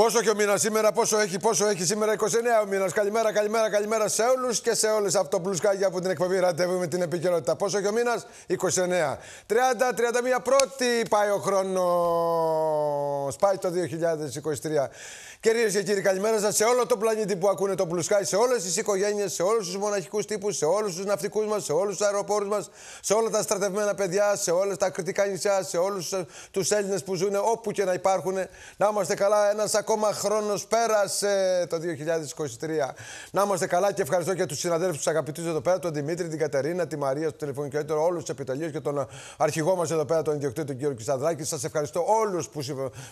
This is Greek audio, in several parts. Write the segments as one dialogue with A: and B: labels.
A: Πόσο και ο μήνας σήμερα, πόσο έχει, πόσο έχει σήμερα 29 ο μήνας. Καλημέρα, καλημέρα, καλημέρα σε όλους και σε όλες από το πλουσκάκι από την εκπομπή Ραντεβού με την επικαιρότητα. Πόσο και ο μήνας, 29. 30-31 πρώτη πάει ο χρόνος. Πάει το 2023. Κυρίες και κύριοι, καλημέρα σας σε όλο το πλανήτη που ακούνε το Blue Sky, σε όλες τις οικογένειες, σε όλους τους μοναχικούς τύπους, σε όλους τους ναυτικούς μας, σε όλους τους αεροπόρους μας, σε όλα τα στρατευμένα παιδιά, σε όλα τα κριτικά νησιά, σε όλους τους Έλληνες που ζουν όπου και να υπάρχουν. Να είμαστε καλά, ένας ακόμα χρόνος πέρασε το 2023. Να είμαστε καλά και ευχαριστώ και τους συναδέλφους τους αγαπητούς εδώ πέρα, τον Δημήτρι, την Κατερίνα, τη Μαρία, το τηλεφωνικό έτερο, όλους τους επιτελείους και τον αρχηγό μας εδώ πέρα, τον ιδιοκτήτη, τον κύριο Κισανδράκη. Σας ευχαριστώ όλους που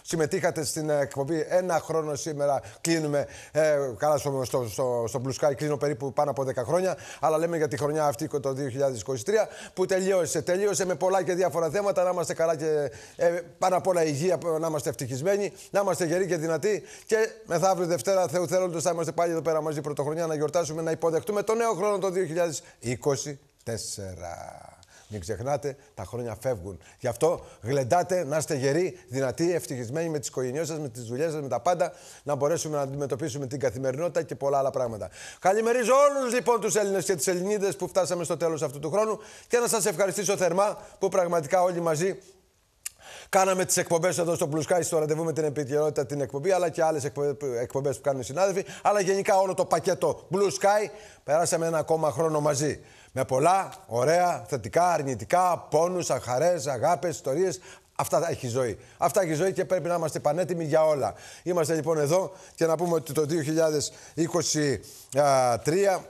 A: συμμετείχατε στην εκπομπή ένα χρόνο σήμερα κλείνουμε. Ε, καλά, στο, στο, στο, στο Blue Sky κλείνω περίπου πάνω από 10 χρόνια. Αλλά λέμε για τη χρονιά αυτή το 2023 που τελείωσε. Τελείωσε με πολλά και διάφορα θέματα. Να είμαστε καλά και ε, πάνω απ' όλα υγεία, να είμαστε ευτυχισμένοι, να είμαστε γεροί και δυνατοί. Και μεθαύριο Δευτέρα, Θεού θέλοντος, θα είμαστε πάλι εδώ πέρα μαζί πρωτοχρονιά να γιορτάσουμε, να υποδεχτούμε το νέο χρόνο το 2024. Μην ξεχνάτε, τα χρόνια φεύγουν. Γι' αυτό γλεντάτε να είστε γεροί, δυνατοί, ευτυχισμένοι με τις οικογένειές σας, με τις δουλειές σας, με τα πάντα, να μπορέσουμε να αντιμετωπίσουμε την καθημερινότητα και πολλά άλλα πράγματα. Καλημερίζω όλους λοιπόν τους Έλληνες και τις Ελληνίδες που φτάσαμε στο τέλος αυτού του χρόνου και να σας ευχαριστήσω θερμά που πραγματικά όλοι μαζί Κάναμε τις εκπομπές εδώ στο Blue Sky, στο ραντεβού με την επικαιρότητα την εκπομπή, αλλά και άλλες εκπομπές που κάνουν οι συνάδελφοι. Αλλά γενικά όλο το πακέτο Blue Sky περάσαμε ένα ακόμα χρόνο μαζί. Με πολλά, ωραία, θετικά, αρνητικά, πόνους, αχαρές, αγάπες, ιστορίες. Αυτά έχει ζωή. Αυτά έχει ζωή και πρέπει να είμαστε πανέτοιμοι για όλα. Είμαστε λοιπόν εδώ και να πούμε ότι το 2023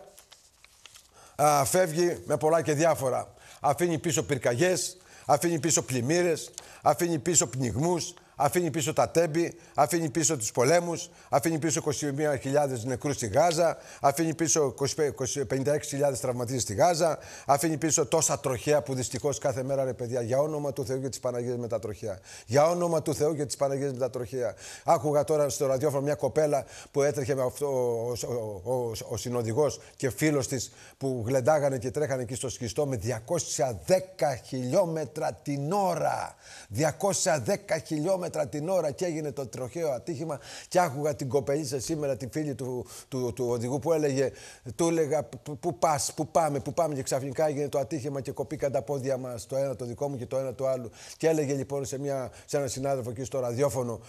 A: α, φεύγει με πολλά και διάφορα. Αφήνει πίσω πυρκαγιές, αφήνει πίσω πλημμύρες, αφήνει πίσω πνιγμούς, αφήνει πίσω τα τέμπη, αφήνει πίσω τους πολέμους, αφήνει πίσω 21.000 νεκρούς στη Γάζα, αφήνει πίσω 56.000 τραυματίες στη Γάζα, αφήνει πίσω τόσα τροχέα που δυστυχώς κάθε μέρα ρε παιδιά, για όνομα του Θεού και τις Παναγίες με τα τροχέα. Για όνομα του Θεού και τις Παναγίες με τα τροχέα. Άκουγα τώρα στο ραδιόφωνο μια κοπέλα που έτρεχε με αυτό ο, ο, ο, ο συνοδηγός και φίλος της που γλεντάγανε και τρέχανε εκεί στο σκιστό με 210 χιλιόμετρα την ώρα. 210 χιλιόμετρα χιλιόμετρα την ώρα και έγινε το τροχαίο ατύχημα. Και άκουγα την κοπελίτσα σήμερα, τη φίλη του, του, του, οδηγού που έλεγε, του έλεγα πού πας, πού πάμε, πού πάμε. Και ξαφνικά έγινε το ατύχημα και κοπήκαν τα πόδια μας, το ένα το δικό μου και το ένα το άλλο. Και έλεγε λοιπόν σε, μια, σε ένα συνάδελφο εκεί στο ραδιόφωνο,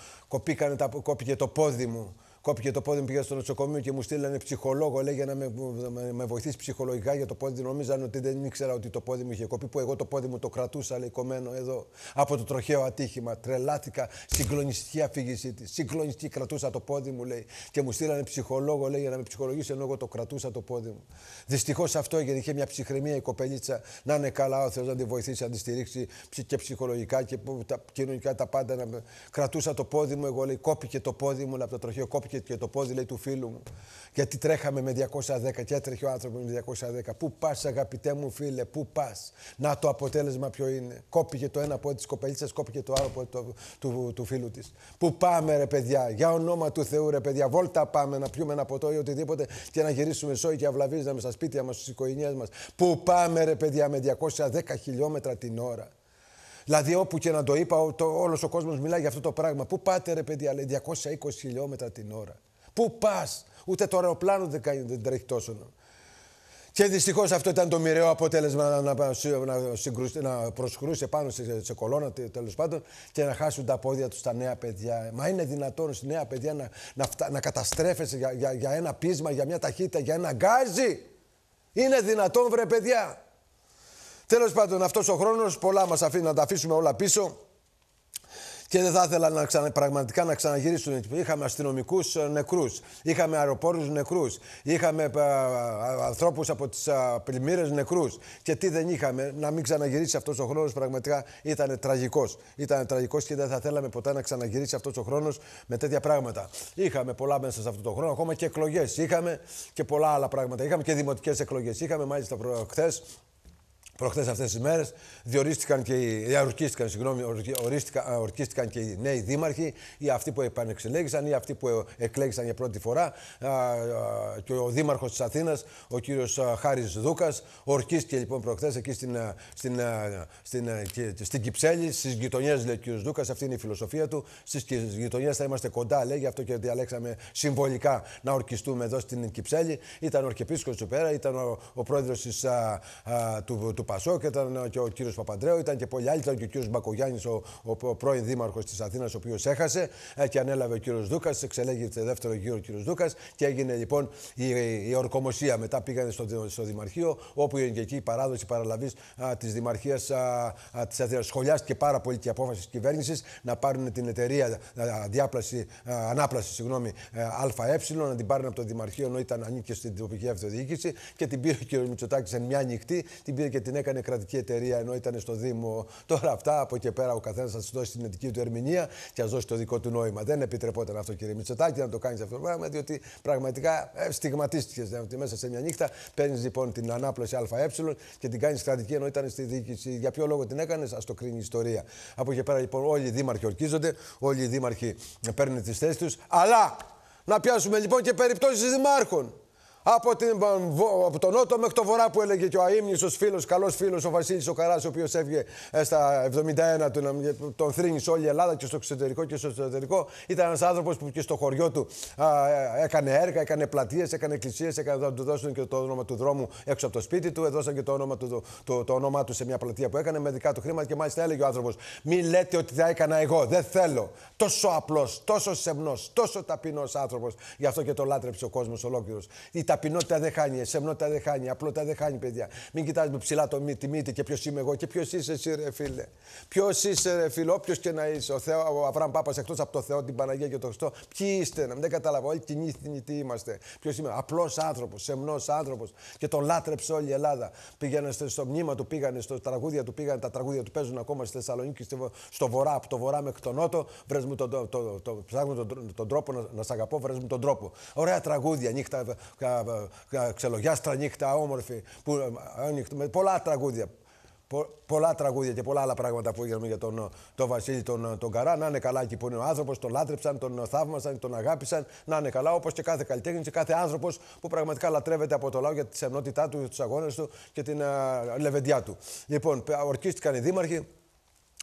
A: τα, κόπηκε το πόδι μου. Κόπηκε το πόδι μου, πήγα στο νοσοκομείο και μου στείλανε ψυχολόγο. Λέει για να με, με, με βοηθήσει ψυχολογικά για το πόδι. Νομίζανε ότι δεν ήξερα ότι το πόδι μου είχε κοπεί. Που εγώ το πόδι μου το κρατούσα, λέει κομμένο εδώ από το τροχαίο ατύχημα. Τρελάθηκα. Συγκλονιστική αφήγησή της. Συγκλονιστική κρατούσα το πόδι μου, λέει. Και μου στείλανε ψυχολόγο, λέει για να με ψυχολογήσει ενώ εγώ το κρατούσα το πόδι μου. Δυστυχώς αυτό έγινε. Είχε μια ψυχραιμία η κοπελίτσα να είναι καλά ο Θεός να τη βοηθήσει, να τη στηρίξει και ψυχολογικά και τα κοινωνικά τα πάντα. Να με... Κρατούσα το πόδι μου, εγώ λέει κόπηκε το πόδι μου από το τροχαίο, κόπηκε και το πόδι λέει του φίλου μου. Γιατί τρέχαμε με 210 και έτρεχε ο άνθρωπος με 210. Πού πας, αγαπητέ μου φίλε, πού πας. Να το αποτέλεσμα ποιο είναι. Κόπηκε το ένα πόδι τη κοπελίτσα, κόπηκε το άλλο πόδι του, του, του φίλου της. Πού πάμε, ρε παιδιά, για ονόμα του Θεού, ρε παιδιά. Βόλτα πάμε να πιούμε ένα ποτό ή οτιδήποτε και να γυρίσουμε σόι και αυλαβίζαμε στα σπίτια μας, στις οικογένειές μας. Πού πάμε, ρε παιδιά, με 210 χιλιόμετρα την ώρα. Δηλαδή, όπου και να το είπα, όλος ο κόσμος μιλάει για αυτό το πράγμα. Πού πάτε, ρε παιδιά, λέει 220 χιλιόμετρα την ώρα. Πού πας, ούτε το αεροπλάνο δεν, δεν τρέχει τόσο. Και δυστυχώς αυτό ήταν το μοιραίο αποτέλεσμα να, να, να προσκρούσε πάνω σε, σε κολόνα τέλος πάντων και να χάσουν τα πόδια τους τα νέα παιδιά. Μα είναι δυνατόν στη νέα παιδιά να, να, να καταστρέφεσαι για, για, για ένα πείσμα, για μια ταχύτητα, για ένα γκάζι; Είναι δυνατόν, βρε παιδιά; Τέλος πάντων, αυτός ο χρόνος πολλά μας αφήνει να τα αφήσουμε όλα πίσω. Και δεν θα ήθελα να ξανα, πραγματικά να ξαναγυρίσουν. Είχαμε αστυνομικούς ε, νεκρούς, είχαμε αεροπόρους νεκρούς, είχαμε ε, ανθρώπους από τις πλημμύρες νεκρούς. Και τι δεν είχαμε, να μην ξαναγυρίσει αυτός ο χρόνος πραγματικά ήταν τραγικός. Ήταν τραγικός και δεν θα θέλαμε ποτέ να ξαναγυρίσει αυτός ο χρόνος με τέτοια πράγματα. Είχαμε πολλά μέσα σε αυτό το χρόνο, ακόμα και εκλογές. Είχαμε και πολλά άλλα πράγματα. Είχαμε και δημοτικές εκλογές. Είχαμε μάλιστα χθες προχθές αυτές τις μέρες. Διορίστηκαν και οι, ορκίστηκαν, συγγνώμη, ορίστηκαν, ορκίστηκαν και οι νέοι δήμαρχοι, ή αυτοί που επανεξελέγησαν, ή αυτοί που εκλέγησαν για πρώτη φορά. Και ο δήμαρχος της Αθήνας, ο κύριος Χάρης Δούκας, ορκίστηκε λοιπόν προχθές εκεί στην, στην, στην, στην Κυψέλη, στις γειτονιές, λέει ο κύριος Δούκας. Αυτή είναι η φιλοσοφία του. Στις γειτονιές θα είμαστε κοντά, λέει, γι' αυτό και διαλέξαμε συμβολικά να ορκιστούμε εδώ στην Κυψέλη. Ήταν ο Ορκεπίσκο του πέρα, ήταν ο, ο πρόεδρος του, του Πασόκ, ήταν και ο κύριος Παπαντρέου, ήταν και πολλοί άλλοι. Ήταν και ο κύριος Μπακογιάννης, ο, ο, ο πρώην δήμαρχος της Αθήνας, ο οποίος έχασε ε, και ανέλαβε ο κύριος Δούκας. Εξελέγεται δεύτερο γύρο ο κύριος Δούκας και έγινε λοιπόν η, η ορκομοσία. Μετά πήγανε στο, στο Δημαρχείο, όπου είναι και εκεί η παράδοση παραλαβής της Δημαρχίας της Αθήνας. Σχολιάστηκε πάρα πολύ και η απόφαση της κυβέρνησης να πάρουν την εταιρεία διάπλαση, ανάπλαση συγγνώμη, ε, ΑΕ, να την πάρουν από το Δημαρχείο ενώ ήταν ανήκει στην τοπική αυτοδιοίκηση και την πήρε ο κ. Μητσοτάκης εν μια νυχτή, την πήρε και την έκανε κρατική εταιρεία ενώ ήταν στο Δήμο. Τώρα αυτά από εκεί πέρα ο καθένας θα σα δώσει την ειδική του ερμηνεία και ας δώσει το δικό του νόημα. Δεν επιτρεπόταν αυτό κύριε Μητσοτάκη να το κάνεις αυτό το πράγμα, διότι πραγματικά ε, στιγματίστηκες ότι μέσα σε μια νύχτα παίρνεις λοιπόν την ανάπλωση ΑΕ και την κάνεις κρατική ενώ ήταν στη διοίκηση. Για ποιο λόγο την έκανες, ας το κρίνει η ιστορία. Από εκεί πέρα λοιπόν όλοι οι δήμαρχοι ορκίζονται, όλοι οι δήμαρχοι παίρνουν τις θέσεις τους, αλλά να πιάσουμε λοιπόν και περιπτώσεις δημάρχων από, την, από τον Νότο μέχρι το Βορρά που έλεγε και ο αείμνησο φίλος, καλός φίλος ο Βασίλης ο Καράς, ο οποίος έφυγε ε, στα 71 του, τον θρύνει σε όλη η Ελλάδα και στο εξωτερικό και στο εσωτερικό. Ήταν ένας άνθρωπος που και στο χωριό του α, ε, έκανε έργα, έκανε πλατείες, έκανε εκκλησίες, έκανε να του δώσουν και το όνομα του δρόμου έξω από το σπίτι του, έδωσαν και το όνομα του, το, το, το όνομά του σε μια πλατεία που έκανε με δικά του χρήματα και μάλιστα έλεγε ο άνθρωπος: Μην λέτε ότι θα έκανα εγώ, δεν θέλω. Τόσο απλός, τόσο σεμνός, τόσο ταπεινός άνθρωπος. Γι' αυτό και το λάτρεψε ο κόσμος ολόκληρος ταπεινότητα δεν χάνει, σεμνότητα δεν χάνει, απλότητα δεν χάνει, παιδιά. Μην κοιτάζει με ψηλά το μύτη, μύτη και ποιος είμαι εγώ και ποιος είσαι εσύ, ρε φίλε. Ποιος είσαι, ρε φίλε, όποιος και να είσαι. Ο, Θεό, ο Αβραάμ Πάπας εκτός από το Θεό, την Παναγία και το Χριστό. Ποιοι είστε, να δεν καταλάβω. Όλοι κοινοί τι είμαστε. Ποιος είμαι, απλός άνθρωπος, σεμνός άνθρωπος και τον λάτρεψε όλη η Ελλάδα. Πήγανε στο μνήμα του, πήγανε στο τραγούδια του, πήγανε τα τραγούδια του παίζουν ακόμα στη Θεσσαλονίκη, στο βορρά, από το βορρά μέχρι τον νότο. Βρες μου τον, το, το, το, τον, τον, τρόπο να, να σ' αγαπώ, βρες μου τον τρόπο. Ωραία τραγούδια, νύχτα, ξελογιάστρα νύχτα, όμορφη, που, με πολλά τραγούδια. Πο, πολλά τραγούδια και πολλά άλλα πράγματα που έγιναν για τον, τον Βασίλη τον, τον Καρά. Να είναι καλά εκεί που είναι ο άνθρωπος, τον λάτρεψαν, τον θαύμασαν, τον αγάπησαν. Να είναι καλά όπως και κάθε καλλιτέχνη και κάθε άνθρωπος που πραγματικά λατρεύεται από το λαό για τη σεμνότητά του, τους αγώνες του και την uh, λεβεντιά του. Λοιπόν, ορκίστηκαν οι δήμαρχοι.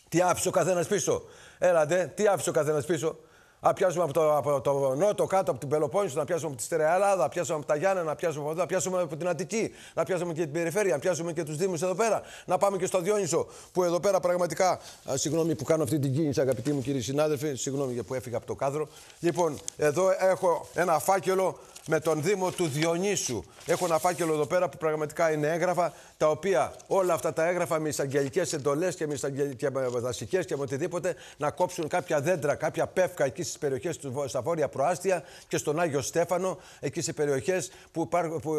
A: Τι άφησε ο καθένας πίσω; Έλατε, τι άφησε ο καθένας πίσω; Να πιάσουμε από το, από το νότο, κάτω από την Πελοπόννησο, να πιάσουμε από τη Στερεά Ελλάδα, να πιάσουμε από τα Γιάννα, να πιάσουμε από εδώ, να πιάσουμε από την Αττική, να πιάσουμε και την περιφέρεια, να πιάσουμε και τους Δήμους εδώ πέρα. Να πάμε και στο Διόνυσο, που εδώ πέρα πραγματικά. συγγνώμη που κάνω αυτή την κίνηση, αγαπητοί μου κύριοι συνάδελφοι, συγγνώμη για που έφυγα από το κάδρο. Λοιπόν, εδώ έχω ένα φάκελο με τον Δήμο του Διονύσου. Έχω ένα φάκελο εδώ πέρα που πραγματικά είναι έγγραφα, τα οποία όλα αυτά τα έγγραφα με εισαγγελικές εντολές και με, και με δασικές και με οτιδήποτε να κόψουν κάποια δέντρα, κάποια πεύκα εκεί στις περιοχές του στα βόρεια προάστια και στον Άγιο Στέφανο, εκεί σε περιοχές που, που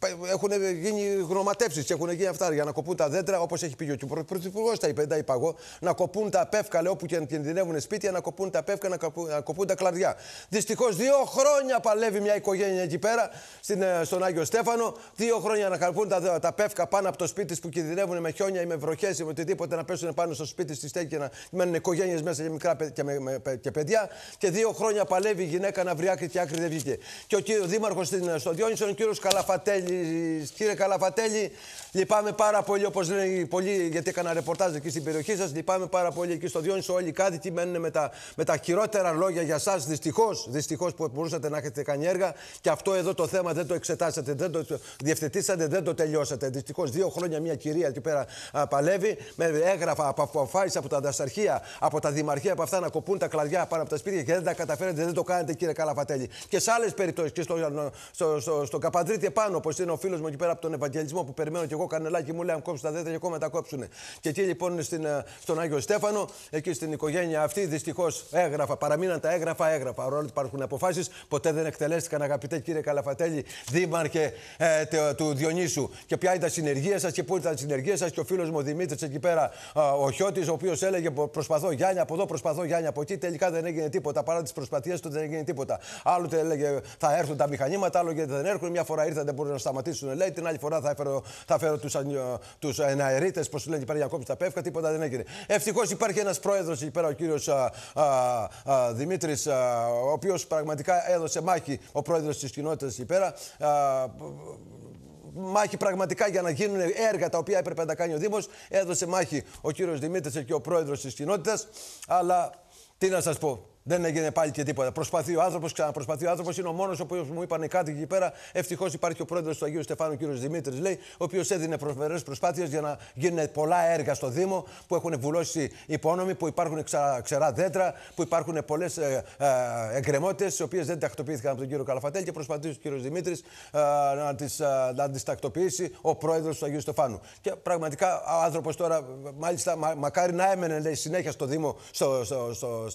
A: ε, ε, έχουν γίνει γνωματεύσεις και έχουν γίνει αυτά για να κοπούν τα δέντρα, όπως έχει πει και ο Πρωθυπουργός, τα είπε, τα είπα εγώ, να κοπούν τα πεύκα, λέω που και κινδυνεύουν σπίτια, να κοπούν τα πεύκα, να κοπούν, να κοπούν τα κλαδιά. Δυστυχώς δύο χρόνια παλεύει μια οικογένεια εκεί πέρα, στην, ε, στον Άγιο Στέφανο. Δύο χρόνια να καρπούν τα, τα πεύκα πάνω από το σπίτι που κινδυνεύουν με χιόνια ή με βροχές ή με οτιδήποτε να πέσουν πάνω στο σπίτι στη στέκη και να μένουν οικογένειες μέσα και μικρά και, με, με, και παιδιά. Και δύο χρόνια παλεύει η γυναίκα να βρει άκρη και άκρη δεν βγήκε. Και ο κύριο Δήμαρχος στο Διόνυσο, ο κύριος Καλαφατέλη. Κύριε Καλαφατέλη, λυπάμαι πάρα πολύ, όπως λένε πολλοί, γιατί έκανα ρεπορτάζ εκεί στην περιοχή σας. Λυπάμαι πάρα πολύ εκεί στο Διόνυσο. Όλοι οι κάτοικοι μένουν με τα, με τα χειρότερα λόγια για εσά. Δυστυχώς που μπορούσατε να έχετε κάνει έργα. Και αυτό εδώ το θέμα δεν το εξετάσατε, δεν το διευθετήσατε, δεν το τελειώσατε. Δυστυχώς δύο χρόνια μια κυρία εκεί πέρα α, παλεύει με έγγραφα από αποφάσει από τα δασαρχεία, από τα δημαρχία, από αυτά να κοπούν τα κλαδιά πάνω από τα σπίτια και δεν τα καταφέρετε, δεν το κάνετε κύριε Καλαφατέλη. Και σε άλλες περιπτώσεις και στο, στο, στο, στο Καπαντρίτη επάνω, όπω είναι ο φίλος μου εκεί πέρα από τον Ευαγγελισμό που περιμένω και εγώ κανελάκι μου λέει αν κόψουν τα δέντρα και ακόμα τα κόψουν. Και εκεί λοιπόν στην, στον Άγιο Στέφανο, εκεί στην οικογένεια αυτή, δυστυχώς έγραφα, παραμείναν τα έγγραφα, έγραφα. Παρόλο υπάρχουν αποφάσεις, ποτέ δεν εκτελέστηκαν βρέθηκαν, αγαπητέ κύριε Καλαφατέλη, δήμαρχε ε, του Διονύσου, και ποια ήταν η συνεργία σας και πού ήταν η συνεργία σας. Και ο φίλος μου ο Δημήτρης εκεί πέρα, ο Χιώτης, ο οποίος έλεγε Προσπαθώ Γιάννη από εδώ, προσπαθώ Γιάννη από εκεί. Τελικά δεν έγινε τίποτα. Παρά τις προσπαθίες του δεν έγινε τίποτα. Άλλοτε έλεγε θα έρθουν τα μηχανήματα, άλλο γιατί δεν έρχονται. Μια φορά ήρθαν δεν μπορούν να σταματήσουν, λέει. Την άλλη φορά θα φέρω, θα φέρω τους εναερίτες, πώς λένε πέρα για κόψει τα πεύκα, τίποτα δεν έγινε. Ευτυχώς υπάρχει ένας πρόεδρος εκεί πέρα, ο κύριος Δημήτρης, ο οποίος πραγματικά έδωσε μάχη, ο πρόεδρος της κοινότητας εκεί πέρα μάχη πραγματικά για να γίνουν έργα τα οποία έπρεπε να κάνει ο Δήμος. Έδωσε μάχη ο κύριος Δημήτρης και ο πρόεδρος της κοινότητας. Αλλά τι να σας πω, δεν έγινε πάλι και τίποτα. Προσπαθεί ο άνθρωπος, ξαναπροσπαθεί ο άνθρωπος. Είναι ο μόνος ο οποίος μου είπαν κάτι εκεί πέρα. Ευτυχώς υπάρχει ο πρόεδρος του Αγίου Στεφάνου, ο κ. Δημήτρης, λέει, ο οποίος έδινε προσφερές προσπάθειες για να γίνουν πολλά έργα στο Δήμο που έχουν βουλώσει υπόνομοι, που υπάρχουν ξερά δέντρα, που υπάρχουν πολλές ε, ε, εγκρεμότητε, τι οποίες δεν τακτοποιήθηκαν από τον κύριο Καλαφατέλ και προσπαθήσει ο κ. Δημήτρης ε, να τις ε, τις τακτοποιήσει ο πρόεδρος του Αγίου Στεφάνου. Και πραγματικά ο άνθρωπος τώρα, μάλιστα, μα, μακάρι να έμενε λέει, συνέχεια στο Δήμο, στο, στο, στο,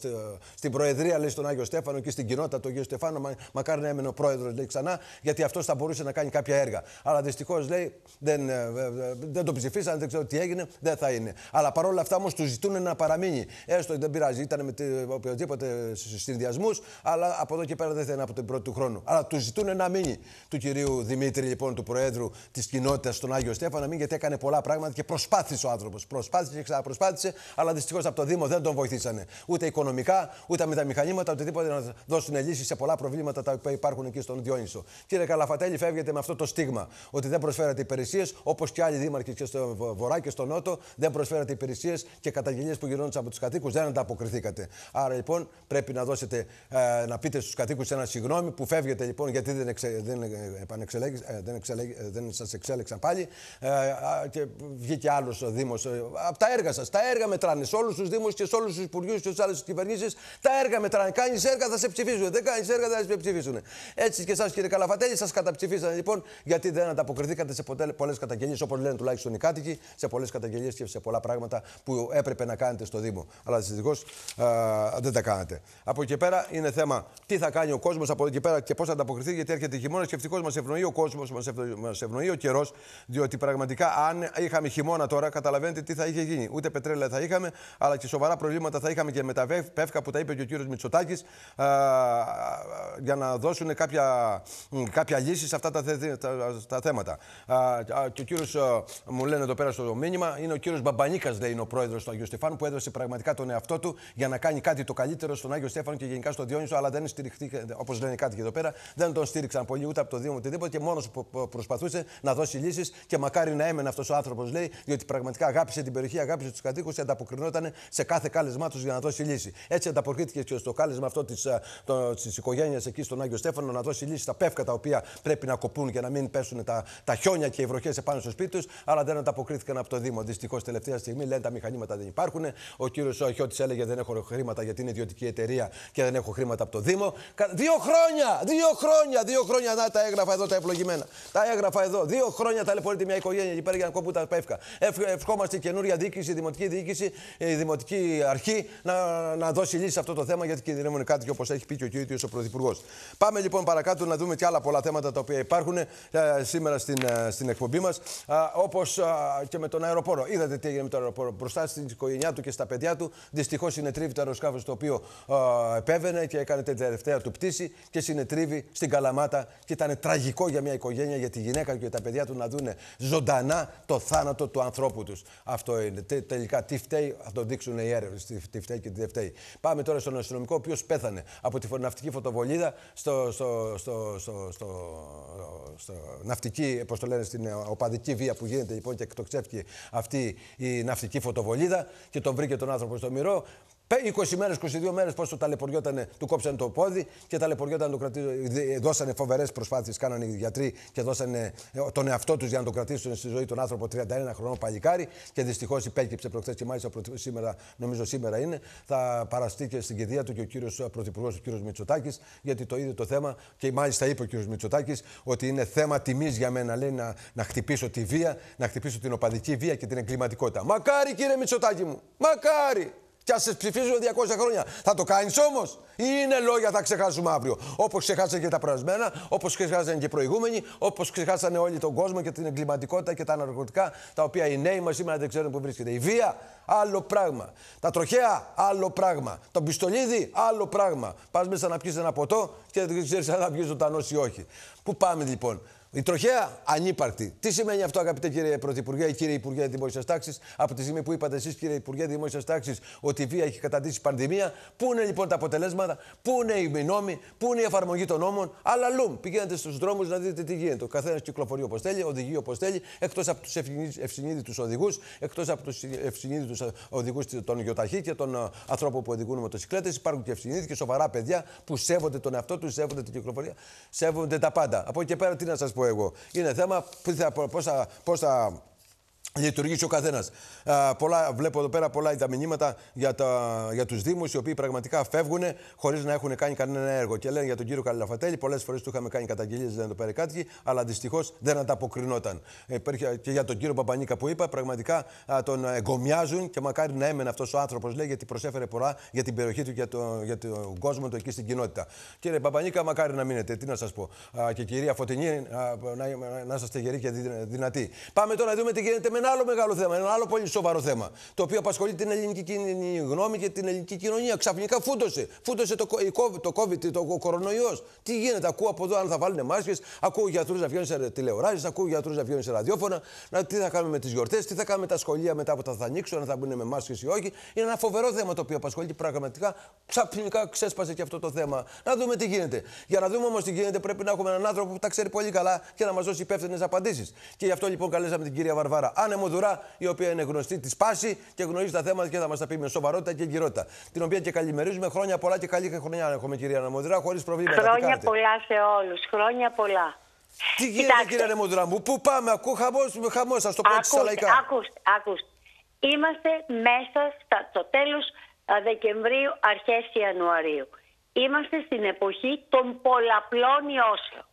A: στην Προεδρία λέει στον Άγιο Στέφανο και στην κοινότητα του Αγίου Στεφάνου. Μα, μακάρι να έμενε ο πρόεδρος λέει ξανά, γιατί αυτός θα μπορούσε να κάνει κάποια έργα. Αλλά δυστυχώς λέει δεν, ε, ε, δεν το ψηφίσανε, δεν ξέρω τι έγινε, δεν θα είναι. Αλλά παρόλα αυτά όμως τους ζητούν να παραμείνει. Έστω δεν πειράζει, ήταν με οποιοδήποτε συνδυασμούς, αλλά από εδώ και πέρα δεν θα είναι από την πρώτη του χρόνου. Αλλά τους ζητούν να μείνει του κυρίου Δημήτρη, λοιπόν, του Προέδρου της κοινότητας στον Άγιο Στέφανο, να μείνει γιατί έκανε πολλά πράγματα και προσπάθησε ο άνθρωπος. Προσπάθησε και ξαναπροσπάθησε, αλλά δυστυχώς από το Δήμο δεν τον βοηθήσανε. Ούτε οικονομικά, ούτε με τα μηχανήματα, οτιδήποτε να δώσουν λύσεις σε πολλά προβλήματα τα οποία υπάρχουν εκεί στον Διόνυσο. Κύριε Καλαφατέλη, φεύγετε με αυτό το στίγμα ότι δεν προσφέρατε υπηρεσίες όπως και άλλοι δήμαρχοι και στο Βορρά και στο Νότο δεν προσφέρατε υπηρεσίες και καταγγελίες που γινόντουσαν από τους κατοίκους δεν ανταποκριθήκατε. Άρα λοιπόν πρέπει να δώσετε, ε, να πείτε στους κατοίκους ένα συγγνώμη που φεύγετε λοιπόν γιατί δεν, εξε, δεν, ε, δεν, ε, δεν σας εξέλεξαν πάλι ε, και βγήκε άλλος Δήμος. Ε, από τα έργα σας. Τα έργα μετράνε σε όλους τους Δήμους και σε όλους τους Υπουργείου και σε άλλες κυβερνήσεις. Τα έργα μετράνε. Κάνεις έργα θα σε ψηφίσουν. Δεν κάνεις έργα θα σε ψηφίσουν. Έτσι και εσάς κύριε Καλαφατέλη σας καταψηφίσανε λοιπόν γιατί δεν ανταποκριθήκατε σε πολλές καταγγελίες όπως λένε τουλάχιστον οι κάτοικοι, σε πολλές καταγγελίες και σε πολλά πράγματα που έπρεπε να κάνετε στο Δήμο. Αλλά δυστυχώς δεν τα κάνατε. Από εκεί πέρα είναι θέμα τι θα κάνει ο κόσμος από εκεί πέρα και πώς θα ανταποκριθεί γιατί έρχεται χειμώνα και ευτυχώ μας ευνοεί ο κόσμος, μας ευνοεί ο καιρός διότι πραγματικά αν είχαμε χειμώνα τώρα καταλαβαίνετε τι θα είχε γίνει. Ούτε πετρέλαια θα είχαμε αλλά και σοβαρά προβλήματα θα είχαμε και με τα πεύκα που τα είπε και ο κύριος Μητσοτάκης για να δώσουν κάποια, κάποια λύση σε αυτά τα, τα, θέματα. και ο κύριος, μου λένε εδώ πέρα στο μήνυμα, είναι ο κύριος Μπαμπανίκας, λέει, είναι ο πρόεδρος του Αγίου Στεφάνου, που έδωσε πραγματικά τον εαυτό του για να κάνει κάτι το καλύτερο στον Άγιο Στέφανο και γενικά στο Διόνυσο, αλλά δεν στηριχτεί, όπως λένε κάτι και εδώ πέρα, δεν τον στήριξαν πολύ ούτε από το Δήμο οτιδήποτε και μόνος προσπαθούσε να δώσει λύσεις και μακάρι να έμενε αυτός ο άνθρωπος, λέει, διότι πραγματικά αγάπησε την περιοχή, αγάπησε τους κατοίκους και ανταποκρινόταν σε κάθε κάλεσμά τους για να δώσει λύση. Έτσι ανταποκρίθηκε και στο κάλεσμα αυτό της ε, οικογένειας εκεί στον Άγιο Στέφανο να δώσει λύση στα πεύκα τα οποία πρέπει να κοπούν και να μην πέσουν τα, τα χιόνια και οι βροχές επάνω στο σπίτι τους, αλλά δεν ανταποκρίθηκαν από το Δήμο. Δυστυχώς τελευταία στιγμή λένε τα μηχανήματα δεν υπάρχουν. Ο κύριος Χιώτης έλεγε δεν έχω χρήματα γιατί είναι ιδιωτική εταιρεία και δεν έχω χρήματα από το Δήμο. Δύο χρόνια! Δύο χρόνια! Δύο χρόνια να τα έγραφα εδώ τα ευλογημένα. Τα έγραφα εδώ. Δύο χρόνια ταλαιπωρείται μια οικογένεια εκεί πέρα για να κοπούν τα πεύκα. Ευχόμαστε η καινούρια διοίκηση, η δημοτική διοίκηση, η δημοτική αρχή να, να δώσει λύση σε αυτό το θέμα γιατί κινδυνεύουν κάτι και όπως έχει πει και ο κύριος ο Πρωθυπουργός. Πάμε λοιπόν παρακάτω να δούμε και άλλα πολλά θέματα τα οποία υπάρχουν ε, σήμερα στην, ε, στην εκπομπή μας. Όπως και με τον αεροπόρο. Είδατε τι έγινε με τον αεροπόρο. Μπροστά στην οικογένειά του και στα παιδιά του. Δυστυχώς συνετρίβει το αεροσκάφος το οποίο επέβαινε και έκανε την τελευταία του πτήση και συνετρίβει στην Καλαμάτα. Και ήταν τραγικό για μια οικογένεια, για τη γυναίκα και τα παιδιά του να δουν ζωντανά το θάνατο του ανθρώπου τους. Αυτό είναι. Τελικά τι φταίει, θα το δείξουν οι έρευνες. Τι φταίει και τι δεν φταίει. Πάμε τώρα στον αστυνομικό, ο οποίος πέθανε από τη ναυτική φωτοβολίδα στο, στο, στο, στο, στο, στο ναυτική, πώς το λένε, στην οπαδική βία που γίνεται λοιπόν και εκτοξεύτηκε αυτή η ναυτική φωτοβολίδα και τον βρήκε τον άνθρωπο στο μυρό. 20 μέρες, 22 μέρες πόσο ταλαιπωριόταν, του κόψανε το πόδι και ταλαιπωριόταν, το κρατήσουν, δώσανε φοβερές προσπάθειες, κάνανε οι γιατροί και δώσανε ε, τον εαυτό τους για να το κρατήσουν στη ζωή τον άνθρωπο 31 χρονών παλικάρι. Και δυστυχώς υπέκυψε προχθές και μάλιστα σήμερα, νομίζω σήμερα είναι, θα παραστεί και στην κηδεία του και ο κύριος Πρωθυπουργός, ο κύριος Μητσοτάκης, γιατί το ίδιο το θέμα και μάλιστα είπε ο κύριος Μητσοτάκης ότι είναι θέμα τιμής για μένα, λέει, να, να χτυπήσω τη βία, να χτυπήσω την οπαδική βία και την εγκληματικότητα. Μακάρι κύριε Μητσοτάκη μου, μακάρι! Και ας σε ψηφίζουν 200 χρόνια. Θα το κάνεις όμως, ή είναι λόγια θα ξεχάσουμε αύριο. Όπως ξεχάσανε και τα προασμένα, όπως ξεχάσανε και οι προηγούμενοι, όπως ξεχάσανε όλοι τον κόσμο και την εγκληματικότητα και τα ναρκωτικά, τα οποία οι νέοι μας σήμερα δεν ξέρουν που βρίσκεται. Η βία, άλλο πράγμα. Τα τροχέα, άλλο πράγμα. Το πιστολίδι, άλλο πράγμα. Πας μέσα να πιεις ένα ποτό και δεν ξέρεις αν θα βγει ζωντανός ή όχι. Πού πάμε λοιπόν; Η τροχέα ανύπαρκτη. Τι σημαίνει αυτό, αγαπητέ κύριε Πρωθυπουργέ ή κύριε Υπουργέ Δημόσιας Τάξης, από τη στιγμή που είπατε εσείς, κύριε Υπουργέ Δημόσιας Τάξης, ότι η βία έχει καταντήσει πανδημία. Πού είναι λοιπόν τα αποτελέσματα, πού είναι οι νόμοι, πού είναι η εφαρμογή των νόμων. Αλλά λουμ, πηγαίνετε στους δρόμους να δείτε τι γίνεται. Ο καθένας κυκλοφορεί όπως θέλει, οδηγεί όπως θέλει, εκτός από τους ευσυνείδητους οδηγούς, εκτός από τους ευσυνείδητους οδηγούς των γιοταχή και των ε, ανθρώπων που οδηγούν μοτοσυκλέτες. Υπάρχουν και ευσυνείδητοι και σοβαρά παιδιά που σέβονται τον εαυτό τους, σέβονται την κυκλοφορία, σέβονται τα πάντα. Από εκεί και πέρα τι να σας πω εγώ. Είναι θέμα πώ θα, λειτουργήσει ο καθένας. Βλέπω εδώ πέρα πολλά τα μηνύματα για, τα, για τους Δήμους, οι οποίοι πραγματικά φεύγουν χωρίς να έχουν κάνει κανένα έργο. Και λένε για τον κύριο Καλαφατέλη, πολλές φορές του είχαμε κάνει καταγγελίες, δεν το πήρε κάτοικοι, αλλά δυστυχώς δεν ανταποκρινόταν. Ε, και για τον κύριο Παπανίκα που είπα, πραγματικά α, τον εγκομιάζουν και μακάρι να έμενε αυτός ο άνθρωπος, λέει, γιατί προσέφερε πολλά για την περιοχή του και για, το, για τον κόσμο του εκεί στην κοινότητα. Κύριε Παπανίκα, μακάρι να μείνετε. Τι να σας πω. Α, και κυρία Φωτεινή, α, να, να, να είστε γεροί και δυνατοί. Πάμε τώρα να δούμε τι γίνεται με ένα άλλο μεγάλο θέμα, ένα άλλο πολύ σοβαρό θέμα. Το οποίο απασχολεί την ελληνική γνώμη και την ελληνική κοινωνία. Ξαφνικά φούντωσε. Φούντωσε το, το COVID, το κορονοϊός. Τι γίνεται, ακούω από εδώ αν θα βάλουν μάσκες, ακούω γιατρούς να βγαίνουν σε τηλεοράσεις, ακούω γιατρούς να βγαίνουν σε ραδιόφωνα. Να, τι θα κάνουμε με τις γιορτές, τι θα κάνουμε με τα σχολεία μετά που θα, ανοίξουν, αν θα μπουν με μάσκες ή όχι. Είναι ένα φοβερό θέμα το οποίο απασχολεί πραγματικά. Ξαφνικά ξέσπασε και αυτό το θέμα. Να δούμε τι γίνεται. Για να δούμε όμως τι γίνεται, πρέπει να έχουμε έναν άνθρωπο που τα ξέρει πολύ καλά και να μας δώσει υπεύθυνες απαντήσεις. Και γι' αυτό λοιπόν καλέσαμε την κυρία Βαρβάρα Άνεμο η οποία είναι γνωστή της πάση και γνωρίζει τα θέματα και θα μας τα πει με σοβαρότητα και εγκυρότητα. Την οποία και καλημερίζουμε. Χρόνια πολλά και καλή χρονιά έχουμε, κυρία Ανεμοδουρά, χωρίς προβλήματα.
B: Χρόνια πολλά σε όλους. Χρόνια πολλά.
A: Τι γίνεται, Κοιτάξτε. κύριε Ανεμοδουρά μου, πού πάμε, ακούω χαμός, χαμός, ας το πω
B: στα λαϊκά. Ακούστε, ακούστε. Είμαστε μέσα στο τέλος Δεκεμβρίου, αρχές Ιανουαρίου. Είμαστε στην εποχή των πολλαπλών ιώσεων.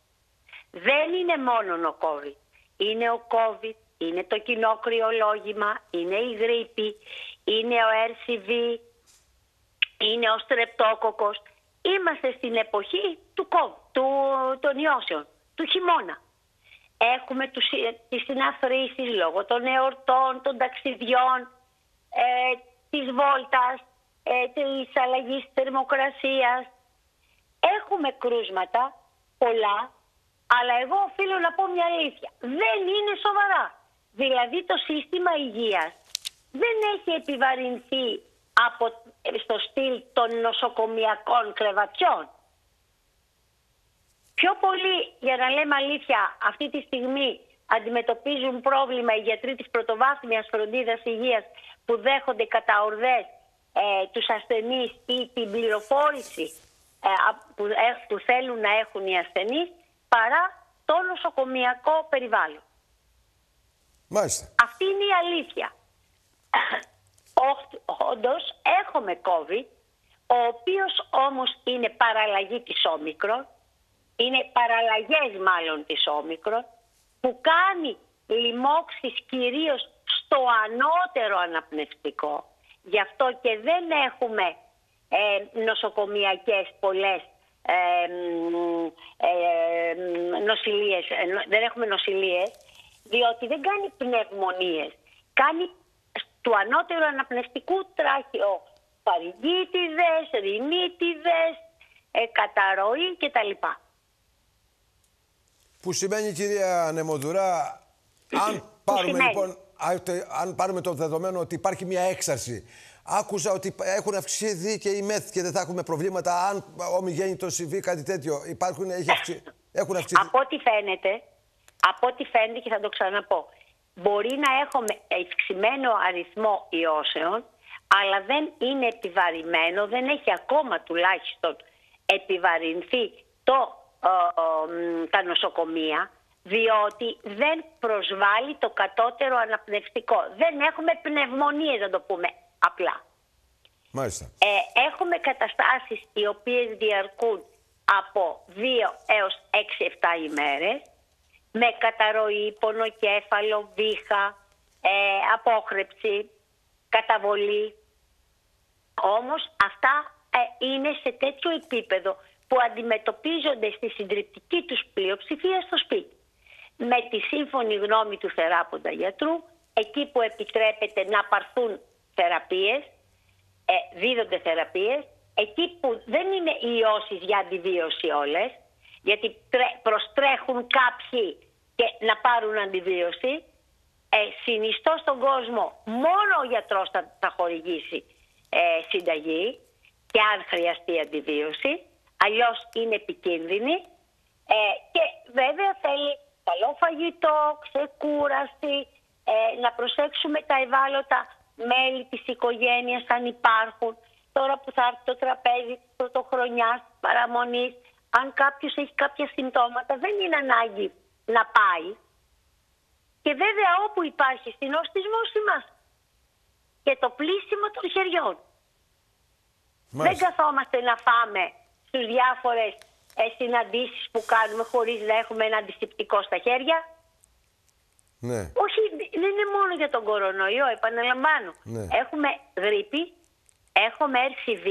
B: Δεν είναι μόνο ο COVID. Είναι ο COVID, είναι το κοινό κρυολόγημα, είναι η γρήπη, είναι ο RCV, είναι ο στρεπτόκοκος. Είμαστε στην εποχή του, του, των ιώσεων, του χειμώνα. Έχουμε τους, ε, τις συναθρήσεις λόγω των εορτών, των ταξιδιών, ε, της βόλτας, ε, της αλλαγής θερμοκρασίας. Έχουμε κρούσματα, πολλά, αλλά εγώ οφείλω να πω μια αλήθεια. Δεν είναι σοβαρά. Δηλαδή το σύστημα υγείας δεν έχει επιβαρυνθεί από, στο στυλ των νοσοκομιακών κρεβατιών. Πιο πολύ, για να λέμε αλήθεια, αυτή τη στιγμή αντιμετωπίζουν πρόβλημα οι γιατροί της πρωτοβάθμιας φροντίδας υγείας που δέχονται κατά ορδές ε, τους ασθενείς ή την πληροφόρηση ε, που, ε, που θέλουν να έχουν οι ασθενείς παρά το νοσοκομιακό περιβάλλον.
A: Μάλιστα.
B: Αυτή είναι η αλήθεια. Όντως έχουμε COVID, ο οποίος όμως είναι παραλλαγή της όμικρον, είναι παραλλαγές μάλλον της όμικρον, που κάνει λοιμώξεις κυρίως στο ανώτερο αναπνευστικό. Γι' αυτό και δεν έχουμε ε, νοσοκομιακές πολλές ε, ε, νοσηλίες, ε, δεν έχουμε νοσηλίες, διότι δεν κάνει πνευμονίες. Κάνει του ανώτερου αναπνευστικού τράχιο παρηγίτιδες, ρινίτιδες, ε, καταρροή κτλ.
A: Που σημαίνει κυρία Νεμοδουρά, αν πάρουμε λοιπόν, αν πάρουμε το δεδομένο ότι υπάρχει μια έξαρση Άκουσα ότι έχουν αυξηθεί και οι μεθ και δεν θα έχουμε προβλήματα αν ομιγέννητος συμβεί κάτι τέτοιο. Υπάρχουν, έχει αυξη... έχουν αυξηθεί.
B: Από ό,τι φαίνεται, από ό,τι φαίνεται και θα το ξαναπώ, μπορεί να έχουμε ευξημένο αριθμό ιώσεων, αλλά δεν είναι επιβαρημένο, δεν έχει ακόμα τουλάχιστον επιβαρυνθεί το, τα νοσοκομεία, διότι δεν προσβάλλει το κατώτερο αναπνευστικό. Δεν έχουμε πνευμονίες, να το πούμε απλά.
A: Μάλιστα.
B: Ε, έχουμε καταστάσεις οι οποίες διαρκούν από 2 έως 6-7 ημέρες με καταρροή, πονοκέφαλο, βήχα, ε, απόχρεψη, καταβολή. Όμως αυτά ε, είναι σε τέτοιο επίπεδο που αντιμετωπίζονται στη συντριπτική τους πλειοψηφία στο σπίτι. Με τη σύμφωνη γνώμη του θεράποντα γιατρού, εκεί που επιτρέπεται να πάρθουν θεραπείες, ε, δίδονται θεραπείες, εκεί που δεν είναι ιώσεις για αντιβίωση όλες, γιατί προστρέχουν κάποιοι και να πάρουν αντιβίωση, ε, συνιστώ στον κόσμο μόνο ο γιατρός θα, θα χορηγήσει ε, συνταγή και αν χρειαστεί αντιβίωση, αλλιώς είναι επικίνδυνη. Ε, και βέβαια θέλει καλό φαγητό, ξεκούραση, ε, να προσέξουμε τα ευάλωτα μέλη της οικογένειας αν υπάρχουν. Τώρα που θα έρθει το τραπέζι της πρωτοχρονιάς, παραμονής, αν κάποιος έχει κάποια συμπτώματα δεν είναι ανάγκη να πάει. Και βέβαια όπου υπάρχει συνοστισμός είμαστε. Και το πλήσιμο των χεριών. Δεν καθόμαστε να φάμε στους διάφορες ε, συναντήσεις που κάνουμε χωρίς να έχουμε ένα αντισηπτικό στα χέρια.
A: Ναι.
B: Όχι, δεν είναι μόνο για τον κορονοϊό, επαναλαμβάνω.
A: Ναι.
B: Έχουμε γρήπη, έχουμε RCV,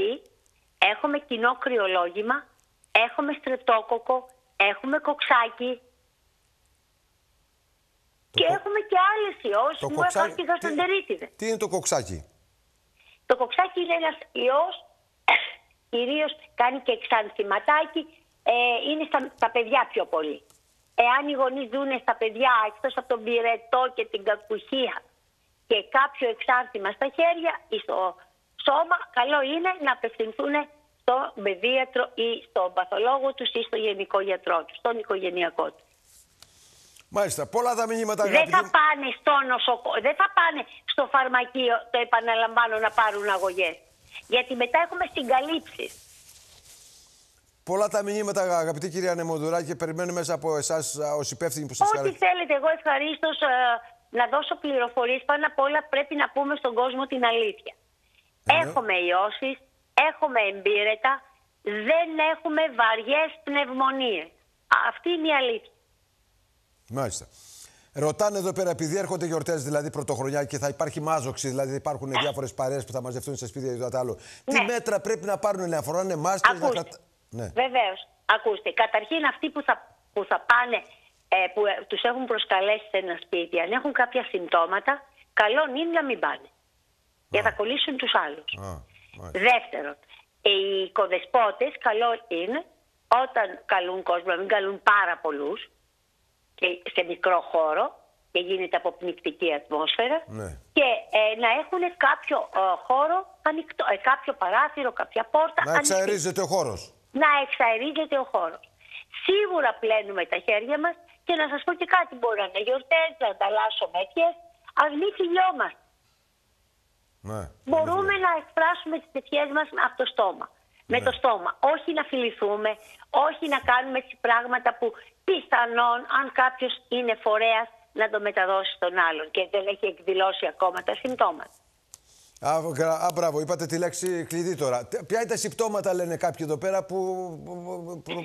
B: έχουμε κοινό κρυολόγημα, έχουμε στρεπτόκοκο, έχουμε κοξάκι και έχουμε και άλλες ιώσεις που έχουν και γαστοντερίτιδες.
A: Τι είναι το κοξάκι;
B: Το κοξάκι είναι ένας ιός κυρίως κάνει και εξανθηματάκι, ε, είναι στα, στα παιδιά πιο πολύ. Εάν οι γονείς δουν στα παιδιά εκτός από τον πυρετό και την κακουχία και κάποιο εξάρτημα στα χέρια ή στο σώμα, καλό είναι να απευθυνθούν στον παιδίατρο ή στον παθολόγο τους ή στο γενικό γιατρό τους, στον οικογενειακό τους.
A: Μάλιστα, πολλά τα μηνύματα
B: Δεν θα πάνε στο νοσοκομείο, δεν θα πάνε στο φαρμακείο, το επαναλαμβάνω, να πάρουν αγωγές. Γιατί μετά έχουμε συγκαλύψεις.
A: Πολλά τα μηνύματα, αγαπητή κυρία Νεμοδουράκη, και περιμένουμε μέσα από εσάς ως υπεύθυνοι που σας
B: Ό,τι θέλετε, εγώ ευχαρίστως ε, να δώσω πληροφορίες. Πάνω απ' όλα πρέπει να πούμε στον κόσμο την αλήθεια. Ε, έχουμε ιώσεις, έχουμε εμπείρετα, δεν έχουμε βαριές πνευμονίες. Αυτή είναι η αλήθεια.
A: Μάλιστα. Ρωτάνε εδώ πέρα, επειδή έρχονται γιορτές, δηλαδή πρωτοχρονιά και θα υπάρχει μάζοξη, δηλαδή υπάρχουν διάφορες παρέες που θα μαζευτούν σε σπίτια ή το άλλο. Τι ναι. μέτρα πρέπει να πάρουν, να φοράνε μάσκε, να κρατά.
B: Ναι. Βεβαίως. Ακούστε. Καταρχήν αυτοί που θα, που θα πάνε, ε, που ε, τους έχουν προσκαλέσει σε ένα σπίτι, αν έχουν κάποια συμπτώματα, καλό είναι να μην πάνε. Για να κολλήσουν τους άλλους. Δεύτερον, οι οικοδεσπότες, καλό είναι όταν καλούν κόσμο να μην καλούν πάρα πολλούς, και σε μικρό χώρο και γίνεται αποπνικτική ατμόσφαιρα
A: ναι.
B: και ε, να έχουν κάποιο ε, χώρο ανοιχτό, ε, κάποιο παράθυρο, κάποια πόρτα
A: Να εξαερίζεται ο χώρος.
B: Να εξαερίζεται ο χώρος. Σίγουρα πλένουμε τα χέρια μας και να σας πω και κάτι, μπορεί να είναι γιορτές, να ανταλλάσσουμε αιτιές, ας μην φιλιόμαστε.
A: Ναι,
B: Μπορούμε να εκφράσουμε τις αιτιές μας από το στόμα. Με ναι. το στόμα. Όχι να φιληθούμε, όχι να κάνουμε έτσι πράγματα που πιθανόν αν κάποιος είναι φορέας να το μεταδώσει στον άλλον και δεν έχει εκδηλώσει ακόμα τα συμπτώματα.
A: Α, α, μπράβο, είπατε τη λέξη κλειδί τώρα. Ποια είναι τα συμπτώματα, λένε κάποιοι εδώ πέρα, που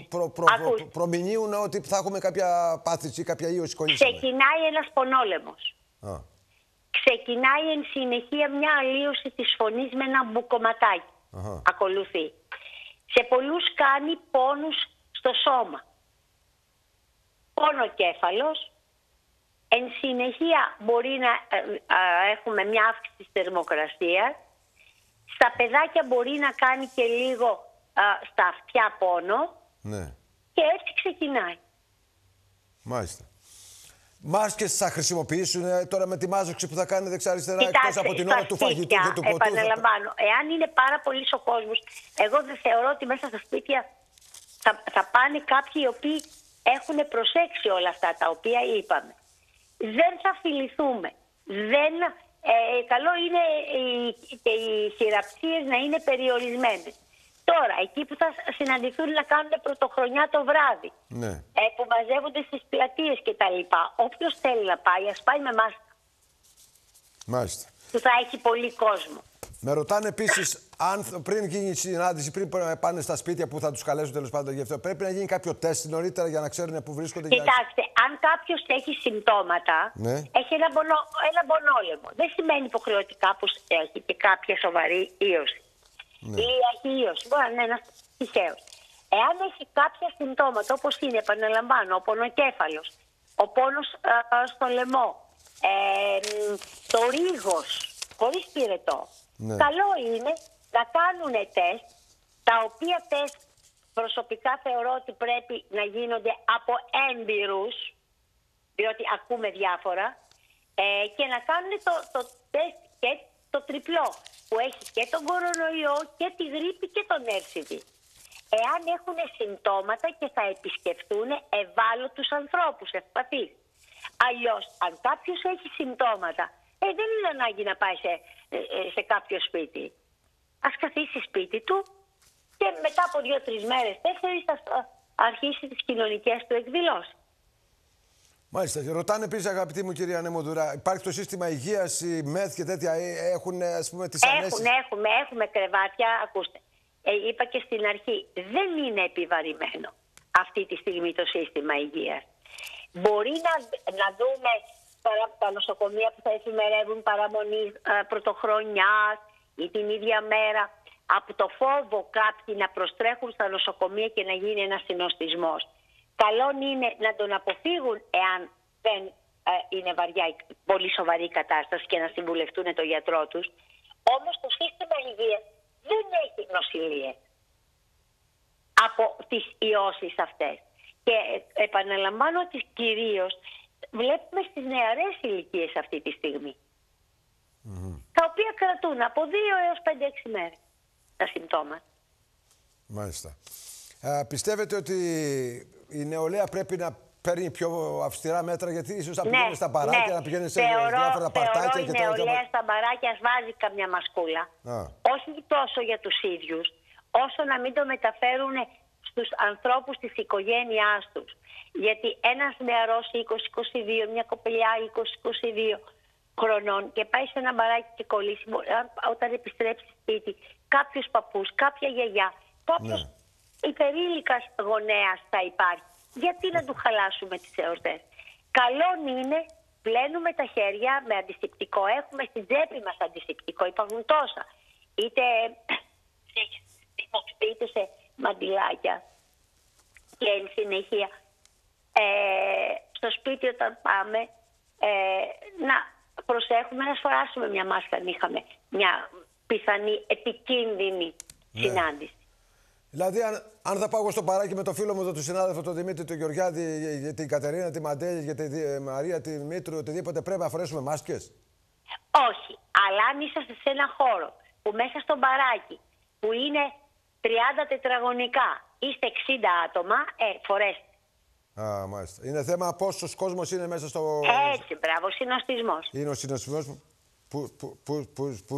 A: προ, προ, προμηνύουν ότι θα έχουμε κάποια πάθηση, κάποια ίωση κολλήσαμε.
B: Ξεκινάει ένας πονόλεμος. Α. Ξεκινάει εν συνεχεία μια αλλίωση της φωνής με ένα μπουκοματάκι. Ακολουθεί. Σε πολλούς κάνει πόνους στο σώμα πόνο κέφαλος. Εν συνεχεία μπορεί να ε, ε, έχουμε μια αύξηση της θερμοκρασίας. Στα παιδάκια μπορεί να κάνει και λίγο στα αυτιά πόνο.
A: Ναι.
B: Και έτσι ξεκινάει.
A: Μάλιστα. Μάσκε θα χρησιμοποιήσουν ε, τώρα με τη μάζοξη που θα κάνει δεξιά-αριστερά εκτός από την ώρα του φαγητού και του ποτού.
B: Επαναλαμβάνω, εάν είναι πάρα πολύς ο κόσμος, εγώ δεν θεωρώ ότι μέσα στα σπίτια θα, θα πάνε κάποιοι οι οποίοι έχουν προσέξει όλα αυτά τα οποία είπαμε. Δεν θα φιληθούμε. Δεν, ε, καλό είναι οι, και οι χειραψίες να είναι περιορισμένες. Τώρα, εκεί που θα συναντηθούν να κάνουν πρωτοχρονιά το βράδυ,
A: ναι.
B: ε, που μαζεύονται στις πλατείες και τα λοιπά, όποιος θέλει να πάει, ας πάει με μάσκα.
A: Μάλιστα.
B: Που θα έχει πολύ κόσμο.
A: Με ρωτάνε επίσης, αν πριν γίνει η συνάντηση, πριν πάνε στα σπίτια που θα τους καλέσουν τέλος πάντων γι' αυτό, πρέπει να γίνει κάποιο τεστ νωρίτερα για να ξέρουν πού βρίσκονται.
B: Κοιτάξτε, για... αν κάποιος έχει συμπτώματα,
A: ναι.
B: έχει ένα, μπονό, ένα μπονόλεμο. Δεν σημαίνει υποχρεωτικά πως έχει και κάποια σοβαρή ίωση. Ναι. η αχυίωση, μπορεί να είναι ένα τυχαίο. Εάν έχει κάποια συμπτώματα όπως είναι, επαναλαμβάνω, ο πονοκέφαλος, ο πόνος στο λαιμό, ε, το ρίγος, χωρίς πυρετό, ναι. καλό είναι να κάνουν τεστ, τα οποία τεστ προσωπικά θεωρώ ότι πρέπει να γίνονται από έμπειρους, διότι ακούμε διάφορα, ε, και να κάνουν το, το τεστ και το τριπλό, που έχει και τον κορονοϊό και τη γρήπη και τον έρσιδη. Εάν έχουν συμπτώματα και θα επισκεφτούν ευάλωτους ανθρώπους, ευπαθείς. Αλλιώς, αν κάποιος έχει συμπτώματα, ε, δεν είναι ανάγκη να πάει σε, ε, ε, σε κάποιο σπίτι. Ας καθίσει σπίτι του και μετά από δύο-τρεις μέρες, τέσσερις θα αρχίσει τις κοινωνικές του εκδηλώσεις.
A: Μάλιστα. Ρωτάνε επίσης, αγαπητή μου κυρία Νεμοδουρά, υπάρχει το σύστημα υγείας, η ΜΕΘ και τέτοια. Ε, έχουν ας πούμε, τις
B: έχουν, έχουμε, έχουμε κρεβάτια. Ακούστε. Ε, είπα και στην αρχή, δεν είναι επιβαρημένο αυτή τη στιγμή το σύστημα υγείας. Μπορεί να, να δούμε τα νοσοκομεία που θα εφημερεύουν παραμονή πρωτοχρονιάς ή την ίδια μέρα από το φόβο κάποιοι να προστρέχουν στα νοσοκομεία και να γίνει ένας συνοστισμός. Καλό είναι να τον αποφύγουν εάν δεν ε, είναι βαριά, πολύ σοβαρή κατάσταση και να συμβουλευτούν τον γιατρό τους. Όμως το σύστημα υγείας δεν έχει νοσηλίες από τις ιώσεις αυτές. Και ε, επαναλαμβάνω ότι κυρίως βλέπουμε στις νεαρές ηλικίες αυτή τη στιγμη Τα οποία κρατούν από 2 έως 5-6 μέρες τα συμπτώματα.
A: Μάλιστα. Α, πιστεύετε ότι η νεολαία πρέπει να παίρνει πιο αυστηρά μέτρα, γιατί ίσως να ναι, πηγαίνεις στα παράκια, ναι. να πηγαίνεις σε
B: θεωρώ,
A: διάφορα παρτάκια
B: και Η νεολαία στα παράκια βάζει καμιά μασκούλα. Όχι τόσο για τους ίδιους, όσο να μην το μεταφέρουν στους ανθρώπους της οικογένειάς τους. Γιατί ένας νεαρός 20-22, μια κοπελιά 20-22 χρονών και πάει σε ένα μπαράκι και κολλήσει, όταν επιστρέψει σπίτι, κάποιο παππούς, κάποια γιαγιά, κάποιος ναι υπερήλικας γονέας θα υπάρχει. Γιατί να του χαλάσουμε τις εορτές. Καλό είναι, πλένουμε τα χέρια με αντισηπτικό. Έχουμε στην τσέπη μας αντισηπτικό. Υπάρχουν τόσα. Είτε, είτε σε μαντιλάκια. Και εν συνεχεία, ε, στο σπίτι όταν πάμε, ε, να προσέχουμε να σφοράσουμε μια μάσκα αν είχαμε μια πιθανή επικίνδυνη ναι. συνάντηση.
A: Δηλαδή, αν, αν θα πάω στο παράκι με το φίλο μου, τον συνάδελφο, τον Δημήτρη, τον Γεωργιάδη, για την Κατερίνα, τη Μαντέλη, για τη ε, Μαρία, τη Δημήτρη, οτιδήποτε, πρέπει να φορέσουμε μάσκες;
B: Όχι. Αλλά αν είσαστε σε ένα χώρο που μέσα στο παράκι που είναι 30 τετραγωνικά, είστε 60 άτομα, ε, φορέστε.
A: Α, μάλιστα. Είναι θέμα πόσος κόσμος είναι μέσα στο.
B: Έτσι, μπράβο, συνοστισμός.
A: Είναι ο συνοστισμός που, που, που, που, που,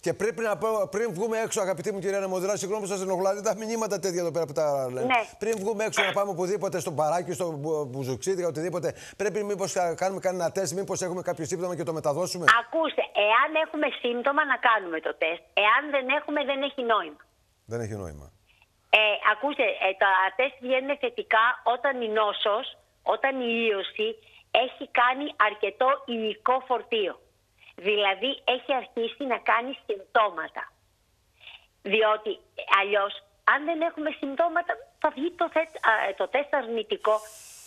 A: και πρέπει να πω, πριν βγούμε έξω, αγαπητή μου κυρία Νεμοδρά, συγγνώμη που σας ενοχλώ, τα μηνύματα τέτοια εδώ πέρα που τα λένε. Ναι. Πριν βγούμε έξω να πάμε οπουδήποτε, στο παράκι, στο μπουζουξίδι, οτιδήποτε, πρέπει μήπως κάνουμε κανένα τεστ, μήπως έχουμε κάποιο σύμπτωμα και το μεταδώσουμε;
B: Ακούστε, εάν έχουμε σύμπτωμα να κάνουμε το τεστ. Εάν δεν έχουμε, δεν έχει νόημα.
A: Δεν έχει νόημα.
B: Ε, ακούστε, ε, τα τεστ βγαίνουν θετικά όταν η νόσος, όταν η ίωση έχει κάνει αρκετό υλικό φορτίο. Δηλαδή έχει αρχίσει να κάνει συμπτώματα. Διότι αλλιώς αν δεν έχουμε συμπτώματα θα βγει το, το τεστ αρνητικό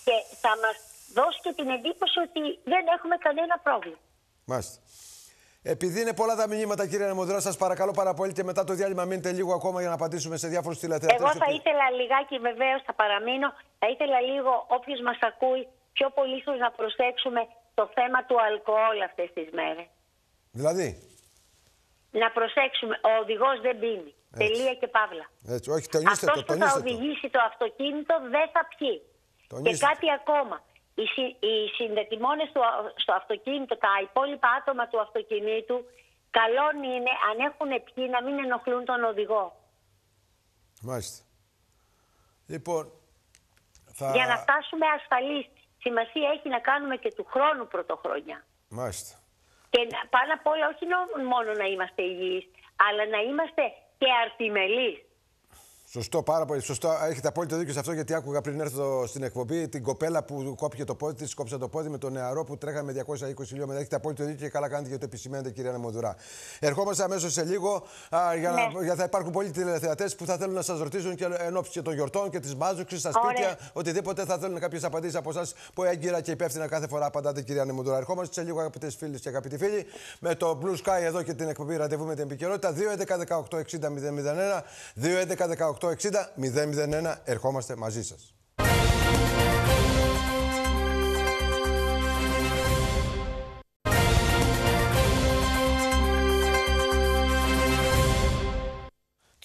B: και θα μας δώσει και την εντύπωση ότι δεν έχουμε κανένα πρόβλημα.
A: Μάλιστα. Επειδή είναι πολλά τα μηνύματα, κύριε Νεμοδρά, σας παρακαλώ πάρα πολύ και μετά το διάλειμμα μείνετε λίγο ακόμα για να απαντήσουμε σε διάφορους τηλεθεατές.
B: Εγώ θα ήθελα λιγάκι, βεβαίως, θα παραμείνω. Θα ήθελα λίγο, όποιος μας ακούει, πιο πολύ να προσέξουμε το θέμα του αλκοόλ αυτές τις μέρες.
A: Δηλαδή;
B: Να προσέξουμε, ο οδηγός δεν πίνει. Τελεία και παύλα.
A: Έτσι, όχι, τονίστε
B: Αυτός
A: το,
B: που θα οδηγήσει το αυτοκίνητο δεν θα πιει. Και κάτι ακόμα. Οι, συ, οι συνδετημόνες στο αυτοκίνητο, τα υπόλοιπα άτομα του αυτοκινήτου, καλό είναι αν έχουν πιει να μην ενοχλούν τον οδηγό.
A: Μάλιστα. Λοιπόν, θα...
B: Για να φτάσουμε ασφαλείς. Σημασία έχει να κάνουμε και του χρόνου πρωτοχρονιά.
A: Μάλιστα.
B: Και πάνω απ' όλα όχι μόνο να είμαστε υγιείς, αλλά να είμαστε και αρτιμελείς.
A: Σωστό, πάρα πολύ σωστό. Έχετε απόλυτο δίκιο σε αυτό γιατί άκουγα πριν έρθω στην εκπομπή την κοπέλα που κόπηκε το πόδι της, κόψε το πόδι με τον νεαρό που τρέχαμε 220 χιλιόμετρα. Έχετε απόλυτο δίκιο και καλά κάνετε γιατί το επισημαίνετε, κυρία Νεμοδουρά. Ερχόμαστε αμέσως σε λίγο α, για να, ναι. για θα υπάρχουν πολλοί τηλεθεατές που θα θέλουν να σας ρωτήσουν και εν ώψη των γιορτών και της μάζουξη στα σπίτια. Οτιδήποτε θα θέλουν κάποιες απαντήσεις από εσά που έγκυρα και υπεύθυνα κάθε φορά απαντάτε, κυρία Νεμοδουρά. Ερχόμαστε σε λίγο, αγαπητές φίλες και αγαπητοί φίλοι, με το Blue Sky εδώ και την εκπομπή ραντεβού με την επικαιρότητα 2.11.18.60.001 001 ερχόμαστε μαζί σας.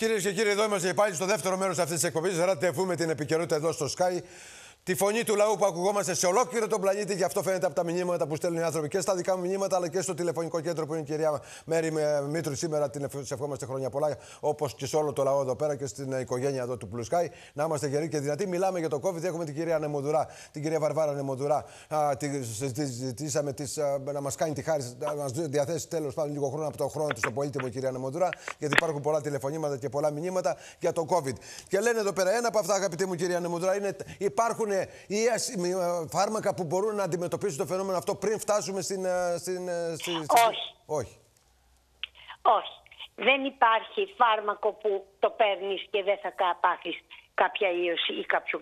A: Κυρίες και κύριοι, εδώ είμαστε πάλι στο δεύτερο μέρος αυτής της εκπομπής. Ραντεβού την επικαιρότητα εδώ στο Sky τη φωνή του λαού που ακουγόμαστε σε ολόκληρο τον πλανήτη. Γι' αυτό φαίνεται από τα μηνύματα που στέλνουν οι άνθρωποι και στα δικά μου μηνύματα, αλλά και στο τηλεφωνικό κέντρο που είναι η κυρία Μέρη Μήτρου. Σήμερα την ευχόμαστε χρόνια πολλά, όπως και σε όλο το λαό εδώ πέρα και στην οικογένεια εδώ του Blue Sky. Να είμαστε γεροί και δυνατοί. Μιλάμε για το COVID. Έχουμε την κυρία Νεμοδουρά, την κυρία Βαρβάρα Νεμοδουρά. Ζητήσαμε να μας κάνει τη χάρη, να μας διαθέσει τέλος πάντων λίγο χρόνο από το χρόνο του στο πολίτιμο κυρία Νεμοδουρά, γιατί υπάρχουν πολλά τηλεφωνήματα και πολλά μηνύματα για το COVID. Και λένε εδώ πέρα ένα από αυτά, αγαπητή μου κυρία Νεμοδουρά, είναι υπάρχουν ή φάρμακα που μπορούν να αντιμετωπίσουν το φαινόμενο αυτό πριν φτάσουμε στην. Ε, στην,
B: ε, στην Όχι.
A: Όχι.
B: Όχι. Δεν υπάρχει φάρμακο που το παίρνεις και δεν θα πάθεις κάποια ίωση ή κάποιο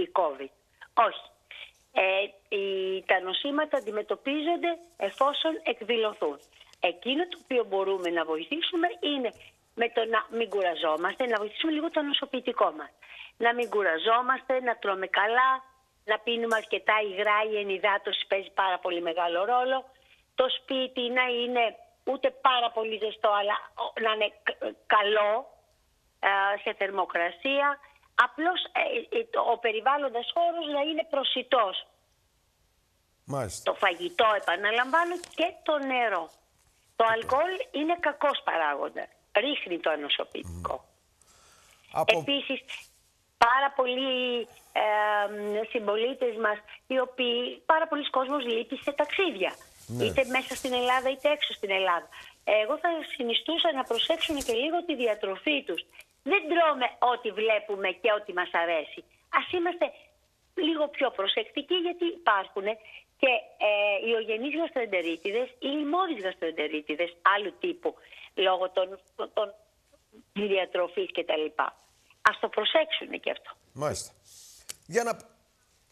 B: ή, COVID. Όχι. Ε, οι, τα νοσήματα αντιμετωπίζονται εφόσον εκδηλωθούν. Εκείνο το οποίο μπορούμε να βοηθήσουμε είναι με το να μην κουραζόμαστε, να βοηθήσουμε λίγο το νοσοποιητικό μας να μην κουραζόμαστε, να τρώμε καλά, να πίνουμε αρκετά υγρά, η ενυδάτωση παίζει πάρα πολύ μεγάλο ρόλο. Το σπίτι να είναι ούτε πάρα πολύ ζεστό, αλλά να είναι καλό σε θερμοκρασία. Απλώς ε, ε, ο περιβάλλοντας χώρος να είναι προσιτός.
A: Μάλιστα.
B: Το φαγητό, επαναλαμβάνω, και το νερό. Το αλκοόλ είναι κακός παράγοντας. Ρίχνει το ανοσοποιητικό. Mm. Επίσης, πάρα πολλοί ε, συμπολίτες μας, οι οποίοι πάρα πολλοί κόσμος λείπει σε ταξίδια. Ναι. Είτε μέσα στην Ελλάδα είτε έξω στην Ελλάδα. Εγώ θα συνιστούσα να προσέξουν και λίγο τη διατροφή τους. Δεν τρώμε ό,τι βλέπουμε και ό,τι μας αρέσει. Ας είμαστε λίγο πιο προσεκτικοί γιατί υπάρχουν και ε, οι ογενείς γαστροεντερίτιδες ή λιμώδεις γαστροεντερίτιδες άλλου τύπου λόγω των, των διατροφής κτλ. Ας το προσέξουν και αυτό.
A: Μάλιστα. Για να,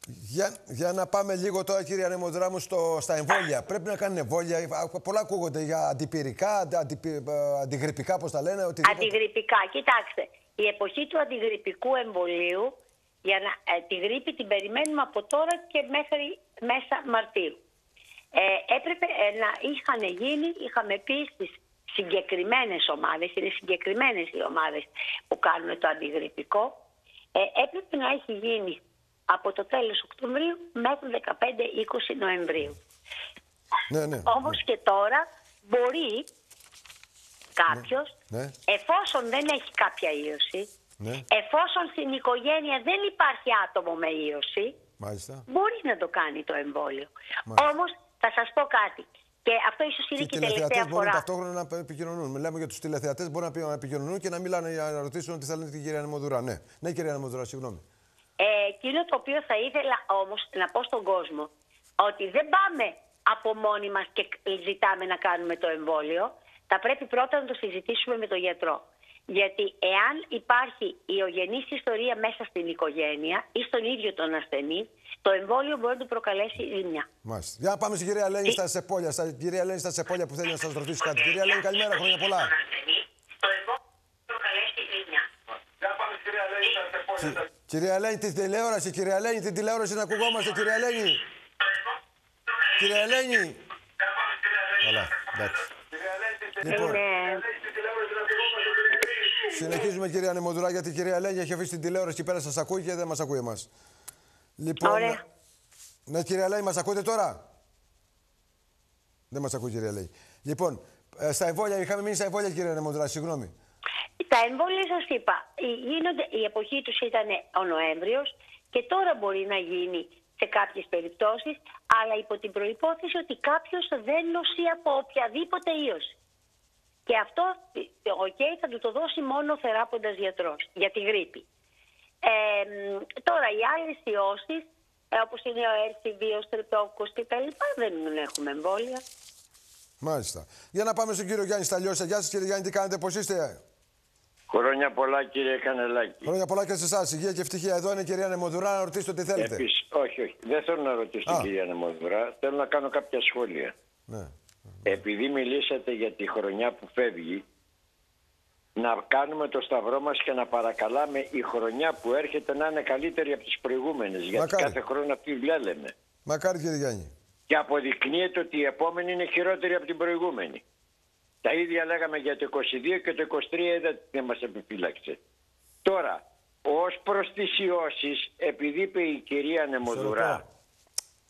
A: για, για να πάμε λίγο τώρα, κύριε Ανεμοδράμου, μου, στο, στα εμβόλια. Πρέπει να κάνουν εμβόλια. Πολλά ακούγονται για αντιπυρικά, αντι, ε, αντιγρυπικά, πώς τα λένε.
B: Οτιδήποτε. Αντιγρυπικά. Κοιτάξτε, η εποχή του αντιγρυπικού εμβολίου, για να, ε, τη γρήπη την περιμένουμε από τώρα και μέχρι μέσα Μαρτίου. Ε, έπρεπε ε, να είχαν γίνει, είχαμε πει στις συγκεκριμένες ομάδες, είναι συγκεκριμένες οι ομάδες που κάνουν το αντιγρυπικό, ε, έπρεπε να έχει γίνει από το τέλος Οκτωβρίου μέχρι 15-20 Νοεμβρίου.
A: Ναι, ναι,
B: Όμως και τώρα μπορεί κάποιος, ναι, ναι. εφόσον δεν έχει κάποια ίωση, ναι. εφόσον στην οικογένεια δεν υπάρχει άτομο με ίωση, μπορεί να το κάνει το εμβόλιο. Όμως θα σας πω κάτι. Και αυτό ίσως είναι και, η τελευταία φορά.
A: μπορούν ταυτόχρονα να επικοινωνούν. Μιλάμε για τους τηλεθεατές, μπορούν να επικοινωνούν και να μιλάνε για να ρωτήσουν τι θα λένε την κυρία Νεμοδουρά. Ναι, ναι κυρία Νεμοδουρά, συγγνώμη.
B: Ε, εκείνο το οποίο θα ήθελα όμως να πω στον κόσμο, ότι δεν πάμε από μόνοι μας και ζητάμε να κάνουμε το εμβόλιο. Θα πρέπει πρώτα να το συζητήσουμε με τον γιατρό. Γιατί εάν υπάρχει η ογενής ιστορία μέσα στην οικογένεια ή στον ίδιο τον ασθενή, το εμβόλιο μπορεί να του προκαλέσει ζημιά.
A: Μάλιστα. Για να πάμε στην κυρία Ελένη στα Σεπόλια. Στα, κυρία Ελένη στα Σεπόλια που θέλει να σας ρωτήσει κάτι. Κυρία Ελένη, καλημέρα, χρόνια πολλά. Το εμβόλιο προκαλέσει ζημιά. Για πάμε στην κυρία Ελένη στα Σεπόλια. Κυρία Ελένη, την τηλεόραση, κυρία Ελένη, την τηλεόραση να ακουγόμαστε, κυρία Ελένη. Κυρία Ελένη. Καλά, εντάξει. Λοιπόν, συνεχίζουμε κυρία Νεμοδουρά γιατί η κυρία Ελένη έχει αφήσει την τηλεόραση και πέρα σας ακούει και δεν μας ακούει εμάς. Λοιπόν, Ωραία. Ναι, κυρία Λέη, μας ακούτε τώρα; Δεν μας ακούει, κυρία Λέη. Λοιπόν, ε, στα εμβόλια, είχαμε μείνει στα εμβόλια, κύριε Νεμοντρά, συγγνώμη.
B: Τα εμβόλια, σας είπα, γίνονται, η εποχή τους ήταν ο Νοέμβριος και τώρα μπορεί να γίνει σε κάποιες περιπτώσεις, αλλά υπό την προϋπόθεση ότι κάποιος δεν νοσεί από οποιαδήποτε ίωση. Και αυτό, οκ, θα του το δώσει μόνο ο θεράποντας γιατρός για τη γρίπη. Ε, τώρα, οι άλλες ιώσεις, ε, όπως είναι ο RSV, ο στρεπτόκοκκος και τα λοιπά, δεν έχουμε εμβόλια.
A: Μάλιστα. Για να πάμε στον κύριο Γιάννη Σταλιώσα. Γεια σας κύριε Γιάννη, τι κάνετε, πώς είστε;
C: Χρόνια πολλά κύριε Κανελάκη.
A: Χρόνια πολλά και σε εσάς. Υγεία και ευτυχία. Εδώ είναι η κυρία Νεμοδουρά να ρωτήσετε τι θέλετε.
C: Επίσης, όχι, όχι. Δεν θέλω να ρωτήσω την κυρία Νεμοδουρά. Θέλω να κάνω κάποια σχόλια.
A: Ναι.
C: Επειδή μιλήσατε για τη χρονιά που φεύγει, να κάνουμε το σταυρό μας και να παρακαλάμε η χρονιά που έρχεται να είναι καλύτερη από τις προηγούμενες. Γιατί
A: Μακάρι.
C: κάθε χρόνο αυτή δουλειά λέμε.
A: Μακάρι κύριε Γιάννη.
C: Και αποδεικνύεται ότι η επόμενη είναι χειρότερη από την προηγούμενη. Τα ίδια λέγαμε για το 22 και το 23 είδατε τι μας επιφύλαξε. Τώρα, ως προς τις ιώσεις, επειδή είπε η κυρία Νεμοδουρά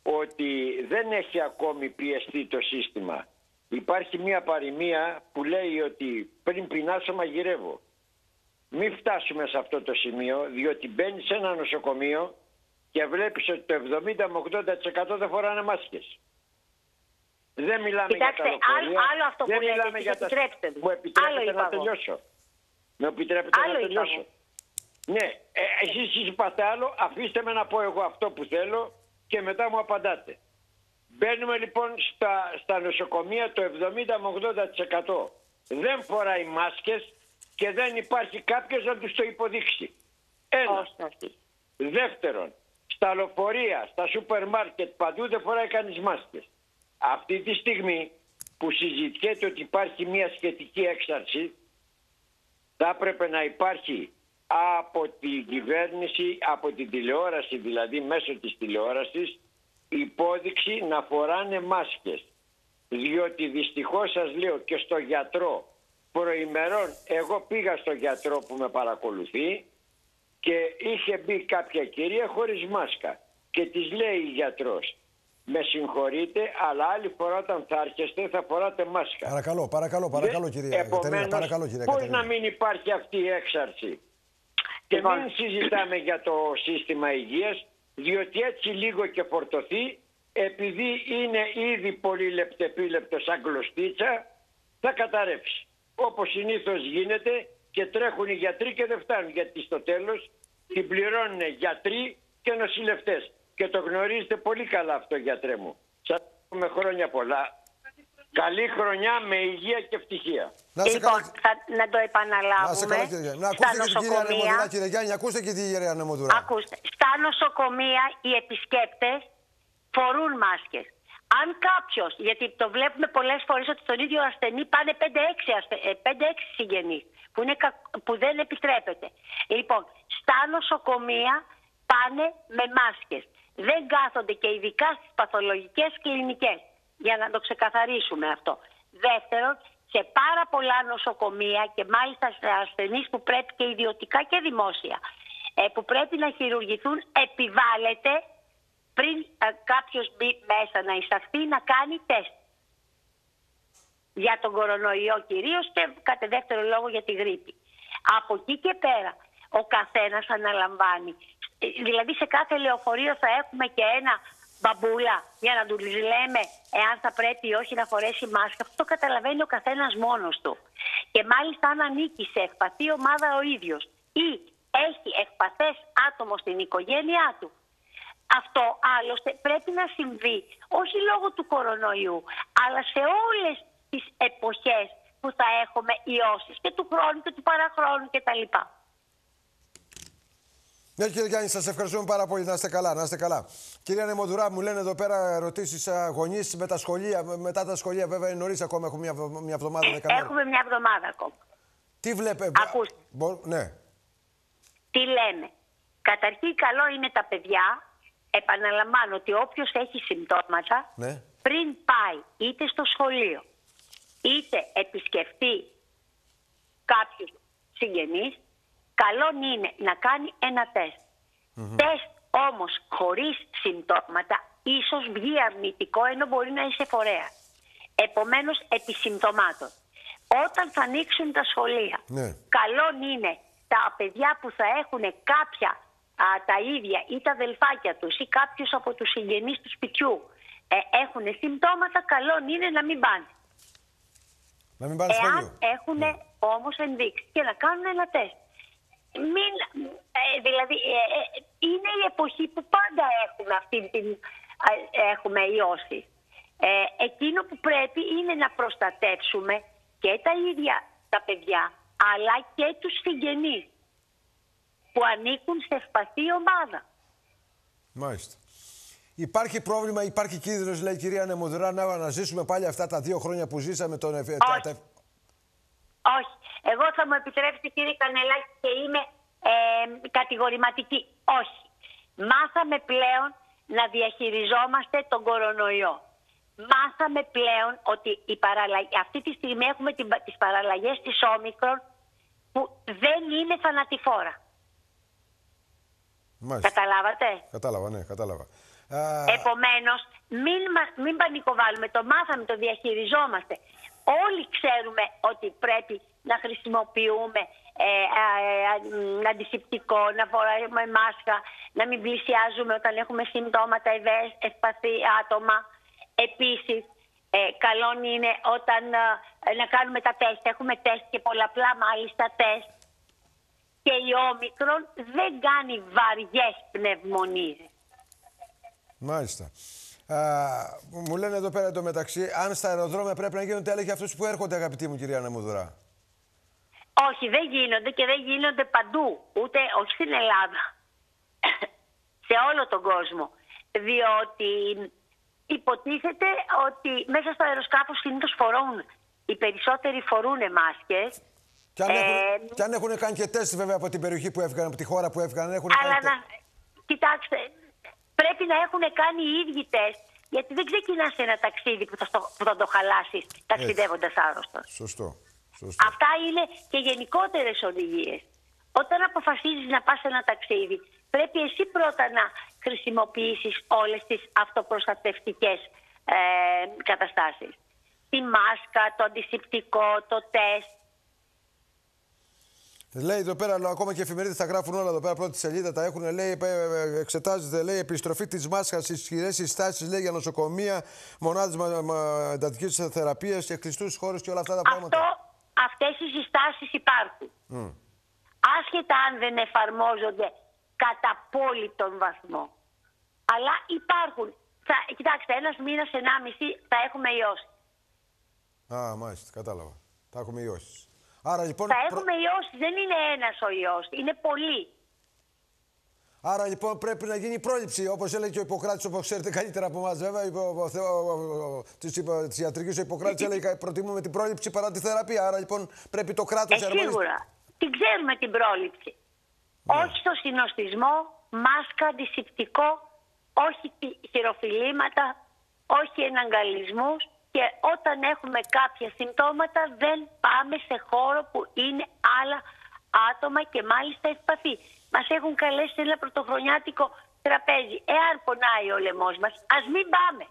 C: ότι δεν έχει ακόμη πιεστεί το σύστημα. Υπάρχει μια παροιμία που λέει ότι πριν πεινάσω μαγειρεύω. Μην φτάσουμε σε αυτό το σημείο, διότι μπαίνεις σε ένα νοσοκομείο και βλέπεις ότι το 70 με 80% δεν φοράνε μάσκες. Δεν μιλάμε
B: Κοιτάξτε,
C: για τα
B: άλλο-
C: λεωφορεία.
B: άλλο αυτό
C: δεν
B: που λέτε,
C: μιλάμε
B: εσείς
C: για τα...
B: επιτρέψτε μου.
C: Μου επιτρέπετε
B: Άλλο είπα
C: να
B: εγώ.
C: τελειώσω. Με επιτρέπετε
B: Άλλο
C: να
B: είπα
C: τελειώσω.
B: εγώ.
C: Ναι, ε, εσείς είπατε άλλο, αφήστε με να πω εγώ αυτό που θέλω και μετά μου απαντάτε. Μπαίνουμε λοιπόν στα, στα νοσοκομεία το 70 με 80% δεν φοράει μάσκες και δεν υπάρχει κάποιος να τους το υποδείξει. Ένα.
B: Όχι, όχι.
C: Δεύτερον, στα λεωφορεία, στα σούπερ μάρκετ, παντού δεν φοράει κανείς μάσκες. Αυτή τη στιγμή που συζητιέται ότι υπάρχει μια σχετική έξαρση, θα έπρεπε να υπάρχει από την κυβέρνηση, από την τηλεόραση δηλαδή μέσω της τηλεόρασης, υπόδειξη να φοράνε μάσκες. Διότι δυστυχώς σας λέω και στο γιατρό προημερών, εγώ πήγα στο γιατρό που με παρακολουθεί και είχε μπει κάποια κυρία χωρίς μάσκα και της λέει η γιατρός με συγχωρείτε αλλά άλλη φορά όταν θα έρχεστε θα φοράτε μάσκα.
A: Παρακαλώ, παρακαλώ, παρακαλώ κυρία Κατερίνα.
C: Επομένως,
A: Παρακαλώ κυρία
C: πώς
A: Κατερίνα.
C: να μην υπάρχει αυτή η έξαρση; Και
B: Λοιπόν.
C: μην συζητάμε για το σύστημα υγείας, διότι έτσι λίγο και φορτωθεί, επειδή είναι ήδη πολύ λεπτεπίλεπτος σαν κλωστίτσα, θα καταρρεύσει. Όπως συνήθως γίνεται και τρέχουν οι γιατροί και δεν φτάνουν, γιατί στο τέλος την πληρώνουν γιατροί και νοσηλευτές. Και το γνωρίζετε πολύ καλά αυτό γιατρέ μου. Σας έχουμε χρόνια πολλά. Καλή χρονιά με υγεία και ευτυχία.
A: Να σε
B: Λοιπόν,
A: καλά,
B: θα, να το επαναλάβουμε.
A: να σε καλά κύριε Γιάννη. Να
B: Στα
A: ακούστε και την κυρία
B: νοσοκομεία-
A: Νεμοδουρά κύριε Γιάννη. Ακούστε και την κυρία Νεμοδουρά.
B: Ακούστε, στα νοσοκομεία οι επισκέπτες φορούν μάσκες. Αν κάποιο, γιατί το βλέπουμε πολλές φορές ότι στον ίδιο ασθενή πάνε 5-6 ασθε- ε, 5-6 συγγενείς που, είναι κα- που δεν επιτρέπεται. Λοιπόν, στα νοσοκομεία πάνε με μάσκες. Δεν κάθονται και ειδικά στις παθολογικές κλινικές. Για να το ξεκαθαρίσουμε αυτό. Δεύτερον, σε πάρα πολλά νοσοκομεία και μάλιστα σε ασθενείς που πρέπει και ιδιωτικά και δημόσια ε, που πρέπει να χειρουργηθούν επιβάλλεται πριν ε, κάποιος μπει μέσα να εισαχθεί να κάνει τεστ. Για τον κορονοϊό κυρίως και κατά δεύτερο λόγο για τη γρήπη. Από εκεί και πέρα ο καθένας αναλαμβάνει. Ε, Δηλαδή σε κάθε λεωφορείο θα έχουμε και ένα μπαμπούλα για να του λέμε εάν θα πρέπει ή όχι να φορέσει μάσκα. Αυτό το καταλαβαίνει ο καθένας μόνος του. Και μάλιστα αν ανήκει σε ευπαθή ομάδα ο ίδιος ή έχει ευπαθές άτομο στην οικογένειά του. Αυτό άλλωστε πρέπει να συμβεί όχι λόγω του κορονοϊού, αλλά σε όλες τις εποχές που θα έχουμε ιώσεις και του χρόνου και του παραχρόνου κτλ.
A: Ναι, κύριε Γιάννη, σας ευχαριστούμε πάρα πολύ. Να είστε καλά, να είστε καλά. Κυρία Νεμοδουρά, μου λένε εδώ πέρα ερωτήσεις γονείς με τα σχολεία. με- Μετά τα σχολεία, βέβαια, είναι νωρίς ακόμα. Έχουμε μια, βδο- μια εβδομάδα, δέκα μέρες.
B: Έχουμε μια εβδομάδα ακόμα.
A: Τι βλέπετε.
B: Ακούστε.
A: Μπο- Ναι.
B: Τι λέμε. Καταρχήν καλό είναι τα παιδιά, επαναλαμβάνω ότι όποιος έχει συμπτώματα,
A: Ναι.
B: πριν πάει είτε στο σχολείο, είτε επισκεφτεί κάποιους συγγενείς, καλό είναι να κάνει ένα τεστ. Τεστ όμως χωρίς συμπτώματα ίσως βγει αρνητικό ενώ μπορεί να είσαι φορέα. Επομένως επισυμπτωμάτων. Όταν θα ανοίξουν τα σχολεία,
A: Ναι.
B: καλό είναι τα παιδιά που θα έχουν κάποια α, τα ίδια ή τα αδελφάκια τους ή κάποιους από τους συγγενείς του σπιτιού ε, έχουν συμπτώματα, καλό είναι να μην πάνε.
A: Να μην πάνε
B: Εάν
A: σχολείο.
B: έχουν ναι. όμως ενδείξεις και να κάνουν ένα τεστ. Μην, ε, δηλαδή, ε, ε, είναι η εποχή που πάντα έχουμε αυτή την, ε, έχουμε ιώσει. Ε, εκείνο που πρέπει είναι να προστατεύσουμε και τα ίδια τα παιδιά, αλλά και τους συγγενείς που ανήκουν σε ευπαθή ομάδα.
A: Μάλιστα. Υπάρχει πρόβλημα, υπάρχει κίνδυνος, λέει η κυρία Νεμοδουρά, να αναζήσουμε πάλι αυτά τα δύο χρόνια που ζήσαμε τον εφ... τα-
B: Όχι.
A: τα-
B: Όχι. Εγώ θα μου επιτρέψετε κύριε Κανελάκη και είμαι ε, κατηγορηματική. Όχι. Μάθαμε πλέον να διαχειριζόμαστε τον κορονοϊό. Μάθαμε πλέον ότι η παραλα- αυτή τη στιγμή έχουμε την... τις παραλλαγές της όμικρον που δεν είναι θανατηφόρα.
A: Μάλιστα.
B: Καταλάβατε;
A: Κατάλαβα, ναι, κατάλαβα. Α,
B: Επομένως, μην, μα- μην πανικοβάλλουμε. Το μάθαμε, το διαχειριζόμαστε. Όλοι ξέρουμε ότι πρέπει να χρησιμοποιούμε ε, ε, ε, αντισηπτικό, να φοράμε μάσκα, να μην πλησιάζουμε όταν έχουμε συμπτώματα ευαίσ- ευπαθή άτομα. Επίσης, ε, καλό είναι όταν ε, να κάνουμε τα τεστ. Έχουμε τεστ και πολλαπλά μάλιστα τεστ. Και η όμικρον δεν κάνει βαριές πνευμονίες.
A: Μάλιστα. Α, μου λένε εδώ πέρα το μεταξύ, αν στα αεροδρόμια πρέπει να γίνονται έλεγχοι αυτούς που έρχονται, αγαπητή μου κυρία Νεμοδουρά.
B: Όχι, δεν γίνονται και δεν γίνονται παντού. Ούτε, όχι στην Ελλάδα. σε όλο τον κόσμο. Διότι υποτίθεται ότι μέσα στο αεροσκάφος συνήθως φορούν. Οι περισσότεροι φορούν μάσκες.
A: Και αν,
B: Ε,
A: έχουν, και αν έχουν κάνει και τεστ βέβαια από την περιοχή που έφυγαν, από τη χώρα που έφυγαν, έχουν
B: Αλλά
A: κάνει
B: να,
A: τεστ.
B: κοιτάξτε, πρέπει να έχουν κάνει οι ίδιοι τεστ. Γιατί δεν ξεκινάς ένα ταξίδι που θα, στο, που θα το χαλάσεις ταξιδεύοντας άρρωστος.
A: Σωστό. Σωστό.
B: Αυτά είναι και γενικότερες οδηγίες. Όταν αποφασίζεις να πας ένα ταξίδι, πρέπει εσύ πρώτα να χρησιμοποιήσεις όλες τις αυτοπροστατευτικές ε, καταστάσεις. Τη μάσκα, το αντισηπτικό, το τεστ.
A: Λέει εδώ πέρα, λέω, ακόμα και οι εφημερίδες τα γράφουν όλα εδώ πέρα. Πρώτη σελίδα τα έχουν. Λέει, ε, ε, εξετάζεται, λέει, επιστροφή της μάσκας, ισχυρές συστάσεις, λέει, για νοσοκομεία, μονάδες εντατική θεραπεία και κλειστούς χώρους και όλα αυτά τα πράγματα.
B: Αυτό, αυτές οι συστάσεις υπάρχουν. Άσχετα αν δεν εφαρμόζονται κατά απόλυτον βαθμό. Αλλά υπάρχουν. Θα, κοιτάξτε, ένας μήνας, ενάμιση θα έχουμε ιώσεις.
A: Α, μάλιστα, κατάλαβα. Τα έχουμε ιώσεις. Άρα λοιπόν,
B: Θα
A: προ-
B: έχουμε ιώσει. Δεν είναι ένας ο ιός. Είναι πολλοί.
A: Άρα λοιπόν πρέπει να γίνει πρόληψη. Όπως έλεγε και ο Ιπποκράτης, όπως ξέρετε καλύτερα από εμάς, βέβαια. Της ιατρικής ο Ιπποκράτης έλεγε προτιμούμε την πρόληψη παρά τη θεραπεία. Άρα λοιπόν πρέπει το κράτος
B: Ε, σίγουρα. Την ξέρουμε την πρόληψη. Όχι στο συνοστισμό, μάσκα, αντισηπτικό, όχι χει- χειροφιλήματα, όχι εναγκαλισμούς και όταν έχουμε κάποια συμπτώματα δεν πάμε σε χώρο που είναι άλλα άτομα και μάλιστα ευπαθή. Μας έχουν καλέσει σε ένα πρωτοχρονιάτικο τραπέζι. Εάν πονάει ο λαιμός μας, ας μην πάμε.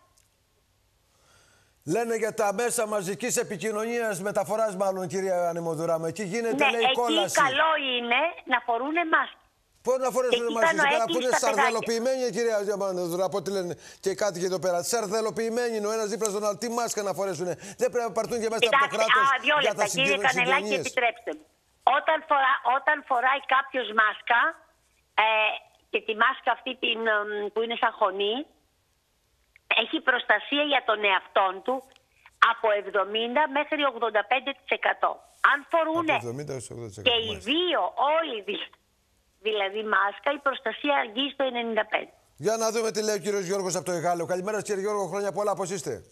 A: Λένε για τα μέσα μαζικής επικοινωνίας, μεταφοράς μάλλον, κυρία Ανεμοδουρά. Εκεί γίνεται,
B: ναι,
A: λέει,
B: εκεί
A: κόλαση.
B: καλό είναι να φορούν μάσκα.
A: Πώ να φορέσουν
B: Εκεί
A: μαζί
B: ήταν ο
A: πέρα που είναι
B: Έκλειστος τα
A: σαρδελοποιημένοι, κυρία Ανεμοδουρά, από ό,τι λένε και οι κάτοικοι εδώ πέρα. Σαρδελοποιημένοι είναι ο ένας δίπλα στον άλλο. Τι μάσκα να φορέσουν. Δεν πρέπει να πάρθουν και μέσα από το
B: Κοιτάξτε,
A: κράτος
B: α, δύο
A: για
B: λεπτά,
A: τα
B: κύριε Κανελάκη,
A: συγγενείς.
B: επιτρέψτε μου. Όταν, φορά, όταν φοράει κάποιος μάσκα ε, και τη μάσκα αυτή την, εμ, που είναι σαν χωνή, έχει προστασία για τον εαυτόν του από 70 μέχρι 85%. Αν φορούν
A: Από 70 έως 80%,
B: και οι
A: μάλιστα.
B: δύο, όλοι δι- δηλαδή μάσκα, η προστασία αγγίζει το 95%.
A: Για να δούμε τι λέει ο κύριος Γιώργος από το Εγάλεο. Καλημέρα, κύριε Γιώργο, χρόνια πολλά, πώς είστε;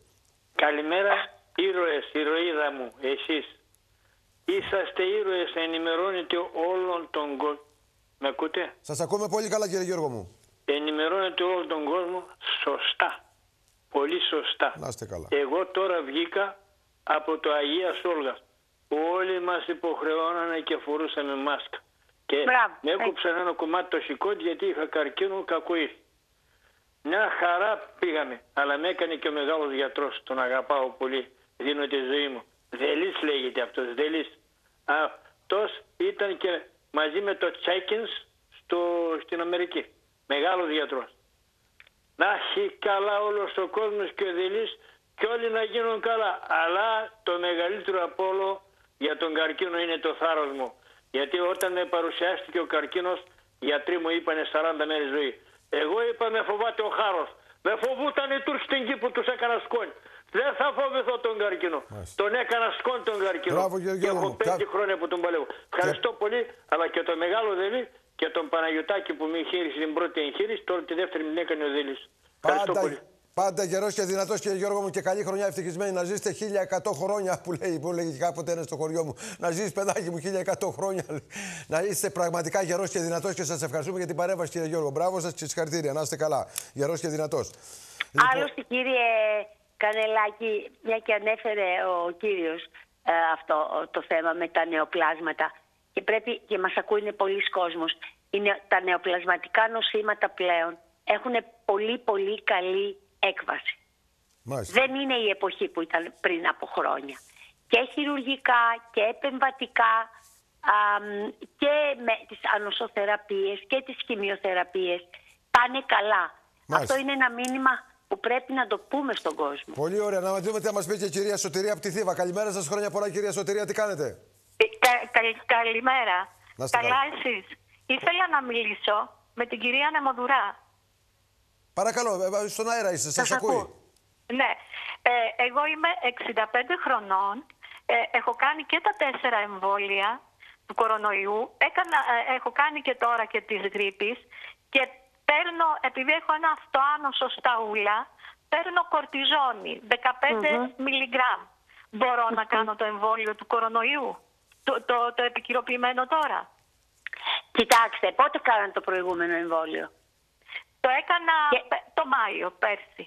D: Καλημέρα, ήρωες, ηρωίδα μου, εσείς. Είσαστε ήρωες, ενημερώνετε όλον τον κόσμο. Με ακούτε;
A: Σας ακούμε πολύ καλά, κύριε Γιώργο μου.
D: Ενημερώνετε όλον τον κόσμο σωστά. Πολύ σωστά.
A: Να είστε καλά.
D: Εγώ τώρα βγήκα από το Αγίας Σόλγας. Όλοι μας υποχρεώνανε και φορούσαμε μάσκα. Και
B: Μπράβο,
D: με έκοψαν ένα κομμάτι το σηκώτη γιατί είχα καρκίνο κακοήθη. Μια χαρά πήγαμε, αλλά με έκανε και ο μεγάλος γιατρός. Τον αγαπάω πολύ, δίνω τη ζωή μου. Δελής λέγεται αυτός, Δελής. Αυτός ήταν και μαζί με το Τσέκινς στο, στην Αμερική. Μεγάλος γιατρός. Να έχει καλά όλος ο κόσμος και ο Δελής και όλοι να γίνουν καλά. Αλλά το μεγαλύτερο από όλο για τον καρκίνο είναι το θάρρος μου. Γιατί όταν παρουσιάστηκε ο καρκίνος, οι γιατροί μου είπανε 40 μέρες ζωή. Εγώ είπα με φοβάται ο χάρος. Με φοβούταν οι Τούρκοι στην Κύπρο, τους έκανα σκόνη. Δεν θα φοβηθώ τον καρκίνο.
A: Μάλιστα.
D: Τον έκανα σκόνη τον καρκίνο.
A: Μπράβο, κύριε
D: και
A: Γιώργο
D: έχω
A: μου.
D: πέντε
A: Κα-
D: χρόνια που τον παλεύω. Ευχαριστώ πολύ, αλλά και το μεγάλο Δελή και τον Παναγιωτάκη που με εγχείρησε την πρώτη εγχείρηση, τώρα τη δεύτερη με έκανε ο Δέλης. Ευχαριστώ
A: Πάντα,
D: πολύ.
A: Πάντα γερό και δυνατός, κύριε Γιώργο μου, και καλή χρονιά ευτυχισμένη. Να ζήσετε 1100 χρόνια που λέει, που λέγει κάποτε ένας στο χωριό μου. Να ζήσει, παιδάκι μου, 1100 χρόνια. λέει. Να είστε πραγματικά γερό και δυνατός και σας ευχαριστούμε για την παρέμβαση, κύριε Γιώργο. Μπράβο σας και συγχαρητήρια. Να είστε καλά. Γερό και δυνατός.
B: Άλλωστε, κύριε Κανελάκη, μια και ανέφερε ο κύριος ε, αυτό ε, το θέμα με τα νεοπλάσματα και πρέπει και μας ακούει πολλοί κόσμος. Είναι, τα νεοπλασματικά νοσήματα πλέον έχουν πολύ πολύ καλή έκβαση.
A: Μάλιστα.
B: Δεν είναι η εποχή που ήταν πριν από χρόνια. Και χειρουργικά και επεμβατικά αμ, και με τις ανοσοθεραπείες και τις χημειοθεραπείες πάνε καλά.
A: Μάλιστα.
B: Αυτό είναι ένα μήνυμα που πρέπει να το πούμε στον κόσμο.
A: Πολύ ωραία. Να δούμε τι θα μας πει και η κυρία Σωτηρία από τη Θήβα. Καλημέρα σας, χρόνια πολλά, κυρία Σωτηρία, τι κάνετε;
E: Ε, κα- κα- καλημέρα.
A: Να είστε
E: Καλά
A: καλά.
E: εσείς. Ήθελα να μιλήσω με την κυρία Νεμοδουρά.
A: Παρακαλώ, ε, στον αέρα είστε,
E: Σας
A: σας ακούει.
E: ακούω. Ναι. Ε, εγώ είμαι 65 χρονών. Ε, έχω κάνει και τα τέσσερα εμβόλια του κορονοϊού. Έκανα, ε, έχω κάνει και τώρα και της γρήπης. Και παίρνω, επειδή έχω ένα αυτοάνωσο στα ούλα, παίρνω κορτιζόνη, 15 μιλιγκράμμ. Μπορώ να κάνω το εμβόλιο του κορονοϊού, το, το, το επικυροποιημένο τώρα;
B: Κοιτάξτε, πότε κάνανε το προηγούμενο εμβόλιο;
E: Το έκανα
B: Και-
E: πε- το Μάιο πέρσι.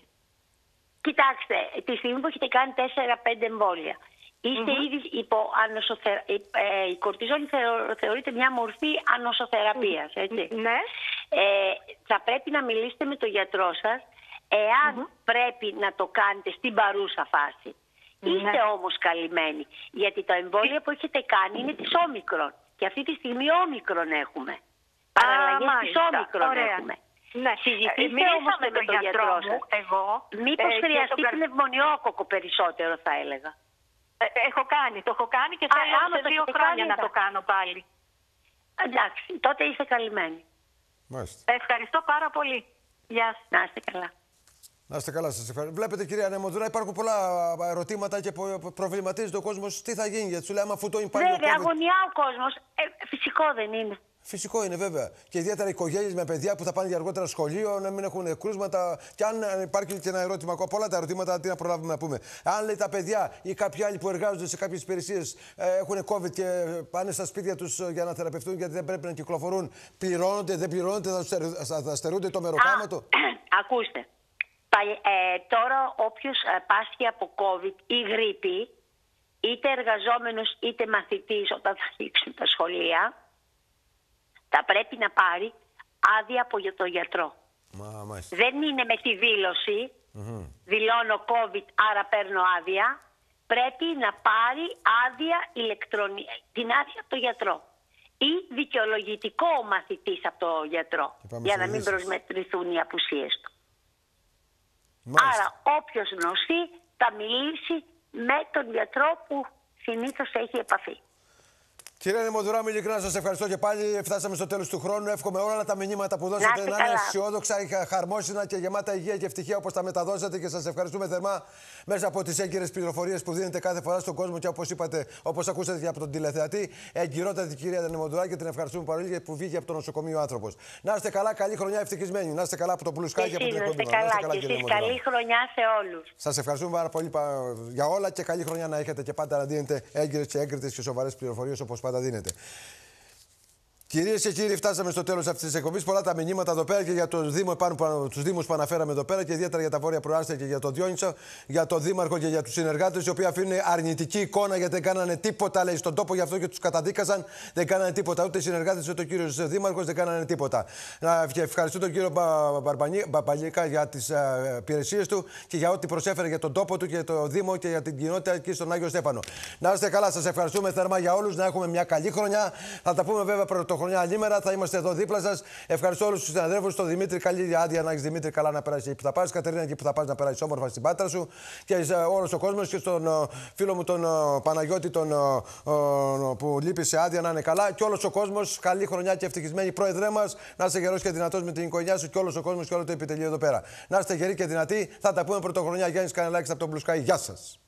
B: Κοιτάξτε, τη στιγμή που έχετε κάνει 4-5 εμβόλια, είστε ήδη υπό ανοσοθερα... ε, η κορτιζόνη θεω- θεωρείται μια μορφή ανοσοθεραπείας, έτσι.
E: Ναι.
B: Ε, θα πρέπει να μιλήσετε με τον γιατρό σας εάν πρέπει να το κάνετε στην παρούσα φάση.
E: Ναι.
B: Είστε όμως καλυμμένοι, γιατί το εμβόλιο που έχετε κάνει είναι της όμικρον και αυτή τη στιγμή όμικρον έχουμε. Παραλλαγές της
E: μάλιστα.
B: όμικρον
E: Ωραία.
B: έχουμε.
E: Ναι.
B: Συζητήστε
E: Ε, μίλησα
B: όμως
E: με
B: με
E: τον
B: τον
E: γιατρό
B: γιατρό
E: μου,
B: σας.
E: εγώ,
B: Μήπως
E: ε, και
B: χρειαστεί
E: τον κα-
B: πνευμονιόκοκο περισσότερο θα έλεγα.
E: Ε, έχω κάνει, το έχω κάνει και
B: Α,
E: θέλω
B: άμα
E: σε
B: το
E: δύο
B: έχετε
E: χρόνια
B: κάνει,
E: να το
B: εντάξει.
E: κάνω πάλι.
B: Εντάξει, τότε είστε καλυμμένοι.
A: Μάλιστα.
E: Ευχαριστώ πάρα πολύ. Γεια σας.
B: Να είστε καλά.
A: Να είστε καλά, σας ευχαριστώ. Βλέπετε, κυρία Νεμοδουρά, υπάρχουν πολλά ερωτήματα και πο- προβληματίζεται ο κόσμος τι θα γίνει. Γιατί σου λέει, άμα αφού το είναι πάλι ο
B: Βέβαια,
A: COVID.
B: αγωνιά ο κόσμος. Ε, φυσικό δεν είναι.
A: Φυσικό είναι βέβαια. Και ιδιαίτερα οικογένειες με παιδιά που θα πάνε για αργότερα σχολείο, να μην έχουν κρούσματα. Και αν ε, υπάρχει και ένα ερώτημα, ακόμα πολλά τα ερωτήματα, τι να προλάβουμε να πούμε. Αν λέει τα παιδιά ή κάποιοι άλλοι που εργάζονται σε κάποιες υπηρεσίες έχουν COVID και πάνε στα σπίτια τους για να θεραπευτούν γιατί δεν πρέπει να κυκλοφορούν, πληρώνονται, δεν πληρώνονται, θα, τους στερ- θα- θα στερούνται το μεροκάματο;
B: ακούστε. Πα- ε, τώρα όποιος ε, πάσχει από COVID ή γρήπη, είτε εργαζόμενος είτε μαθητής όταν θα ανοίξουν τα σχολεία, θα πρέπει να πάρει άδεια από το γιατρό.
A: Μα, μάλιστα.
B: Δεν είναι με τη δηλωση δηλώνω COVID, άρα παίρνω άδεια. Πρέπει να πάρει άδεια ηλεκτρονη... την άδεια από το γιατρό. Ή δικαιολογητικό ο μαθητής από το γιατρό.
A: Και πάμε
B: Για
A: σε
B: να μην
A: ειδήσεις.
B: προσμετρηθούν οι απουσίες του.
A: Μάλιστα.
B: Άρα όποιος νοσεί θα μιλήσει με τον γιατρό που συνήθως έχει επαφή.
A: Κύριε Νεμοδουρά, μου ειλικρινά σας ευχαριστώ και πάλι. Φτάσαμε στο τέλος του χρόνου. Εύχομαι όλα τα μηνύματα που δώσατε
B: Να είστε
A: να είναι
B: καλά.
A: αισιόδοξα, χα- χαρμόσυνα και γεμάτα υγεία και ευτυχία όπως τα μεταδώσατε και σας ευχαριστούμε θερμά μέσα από τις έγκυρες πληροφορίες που δίνετε κάθε φορά στον κόσμο και όπως είπατε, όπως ακούσατε και από τον τηλεθεατή, εγκυρότατη κυρία Νεμοδουρά και την ευχαριστούμε πολύ που βγήκε από το νοσοκομείο άνθρωπος. Να είστε καλά, καλή χρονιά ευτυχισμένοι. Να είστε καλά από το πουλουσκάκι και από
B: Εσείς
A: την
B: να
A: εκπομπή
B: είστε
A: μας. Να είστε
B: καλά και
A: κύριε
B: εσείς
A: Νεμοδουρά.
B: καλή χρονιά σε όλους.
A: Σας ευχαριστούμε πάρα πολύ πα- για όλα και καλή χρονιά να έχετε και πάντα να δίνετε έγκυρες και έγκριτες και σοβαρές πληροφορίες όπως πάντα δίνετε. Κυρίες και κύριοι, φτάσαμε στο τέλος αυτής της εκπομπής. Πολλά τα μηνύματα εδώ πέρα και για το Δήμο, πάνω, πάνω, τους Δήμους που αναφέραμε εδώ πέρα και ιδιαίτερα για τα Βόρεια Προάστια και για το Διόνυσο, για το Δήμαρχο και για τους συνεργάτες, οι οποίοι αφήνουν αρνητική εικόνα γιατί δεν κάνανε τίποτα, λέει, στον τόπο, γι' αυτό και τους καταδίκασαν. Δεν κάνανε τίποτα. Ούτε οι συνεργάτες ούτε ο κύριος Δήμαρχος δεν κάνανε τίποτα. Να και ευχαριστώ τον κύριο Μπα- Μπαρμπανί- Μπαμπαλίκα για τις υπηρεσίες του και για ό,τι προσέφερε για τον τόπο του και για το Δήμο και για την κοινότητα εκεί στον Άγιο Στέφανο. Να είστε καλά, σας ευχαριστούμε θερμά για όλους. Να έχουμε μια καλή χρονιά. Θα τα πούμε βέβαια πρωτο πρωτοχρονιά ανήμερα. Θα είμαστε εδώ δίπλα σας. Ευχαριστώ όλους τους συναδέλφους. Τον Δημήτρη, καλή άδεια να έχεις Δημήτρη, καλά να περάσεις εκεί που θα πας. Κατερίνα, εκεί που θα πας να περάσεις όμορφα στην πάτρα σου. Και ε, όλος ο κόσμος και στον ε, φίλο μου τον ε, Παναγιώτη τον, που λείπει σε άδεια να είναι καλά. Και όλος ο κόσμος, καλή χρονιά και ευτυχισμένη πρόεδρέ μας. Να είσαι γερός και δυνατός με την οικογένειά σου και όλος ο κόσμος και όλο το επιτελείο εδώ πέρα. Να είστε γεροί και δυνατοί. Θα τα πούμε πρωτοχρονιά. Γιάννης Κανελάκης από τον Μπλουσκάι. Γεια σας.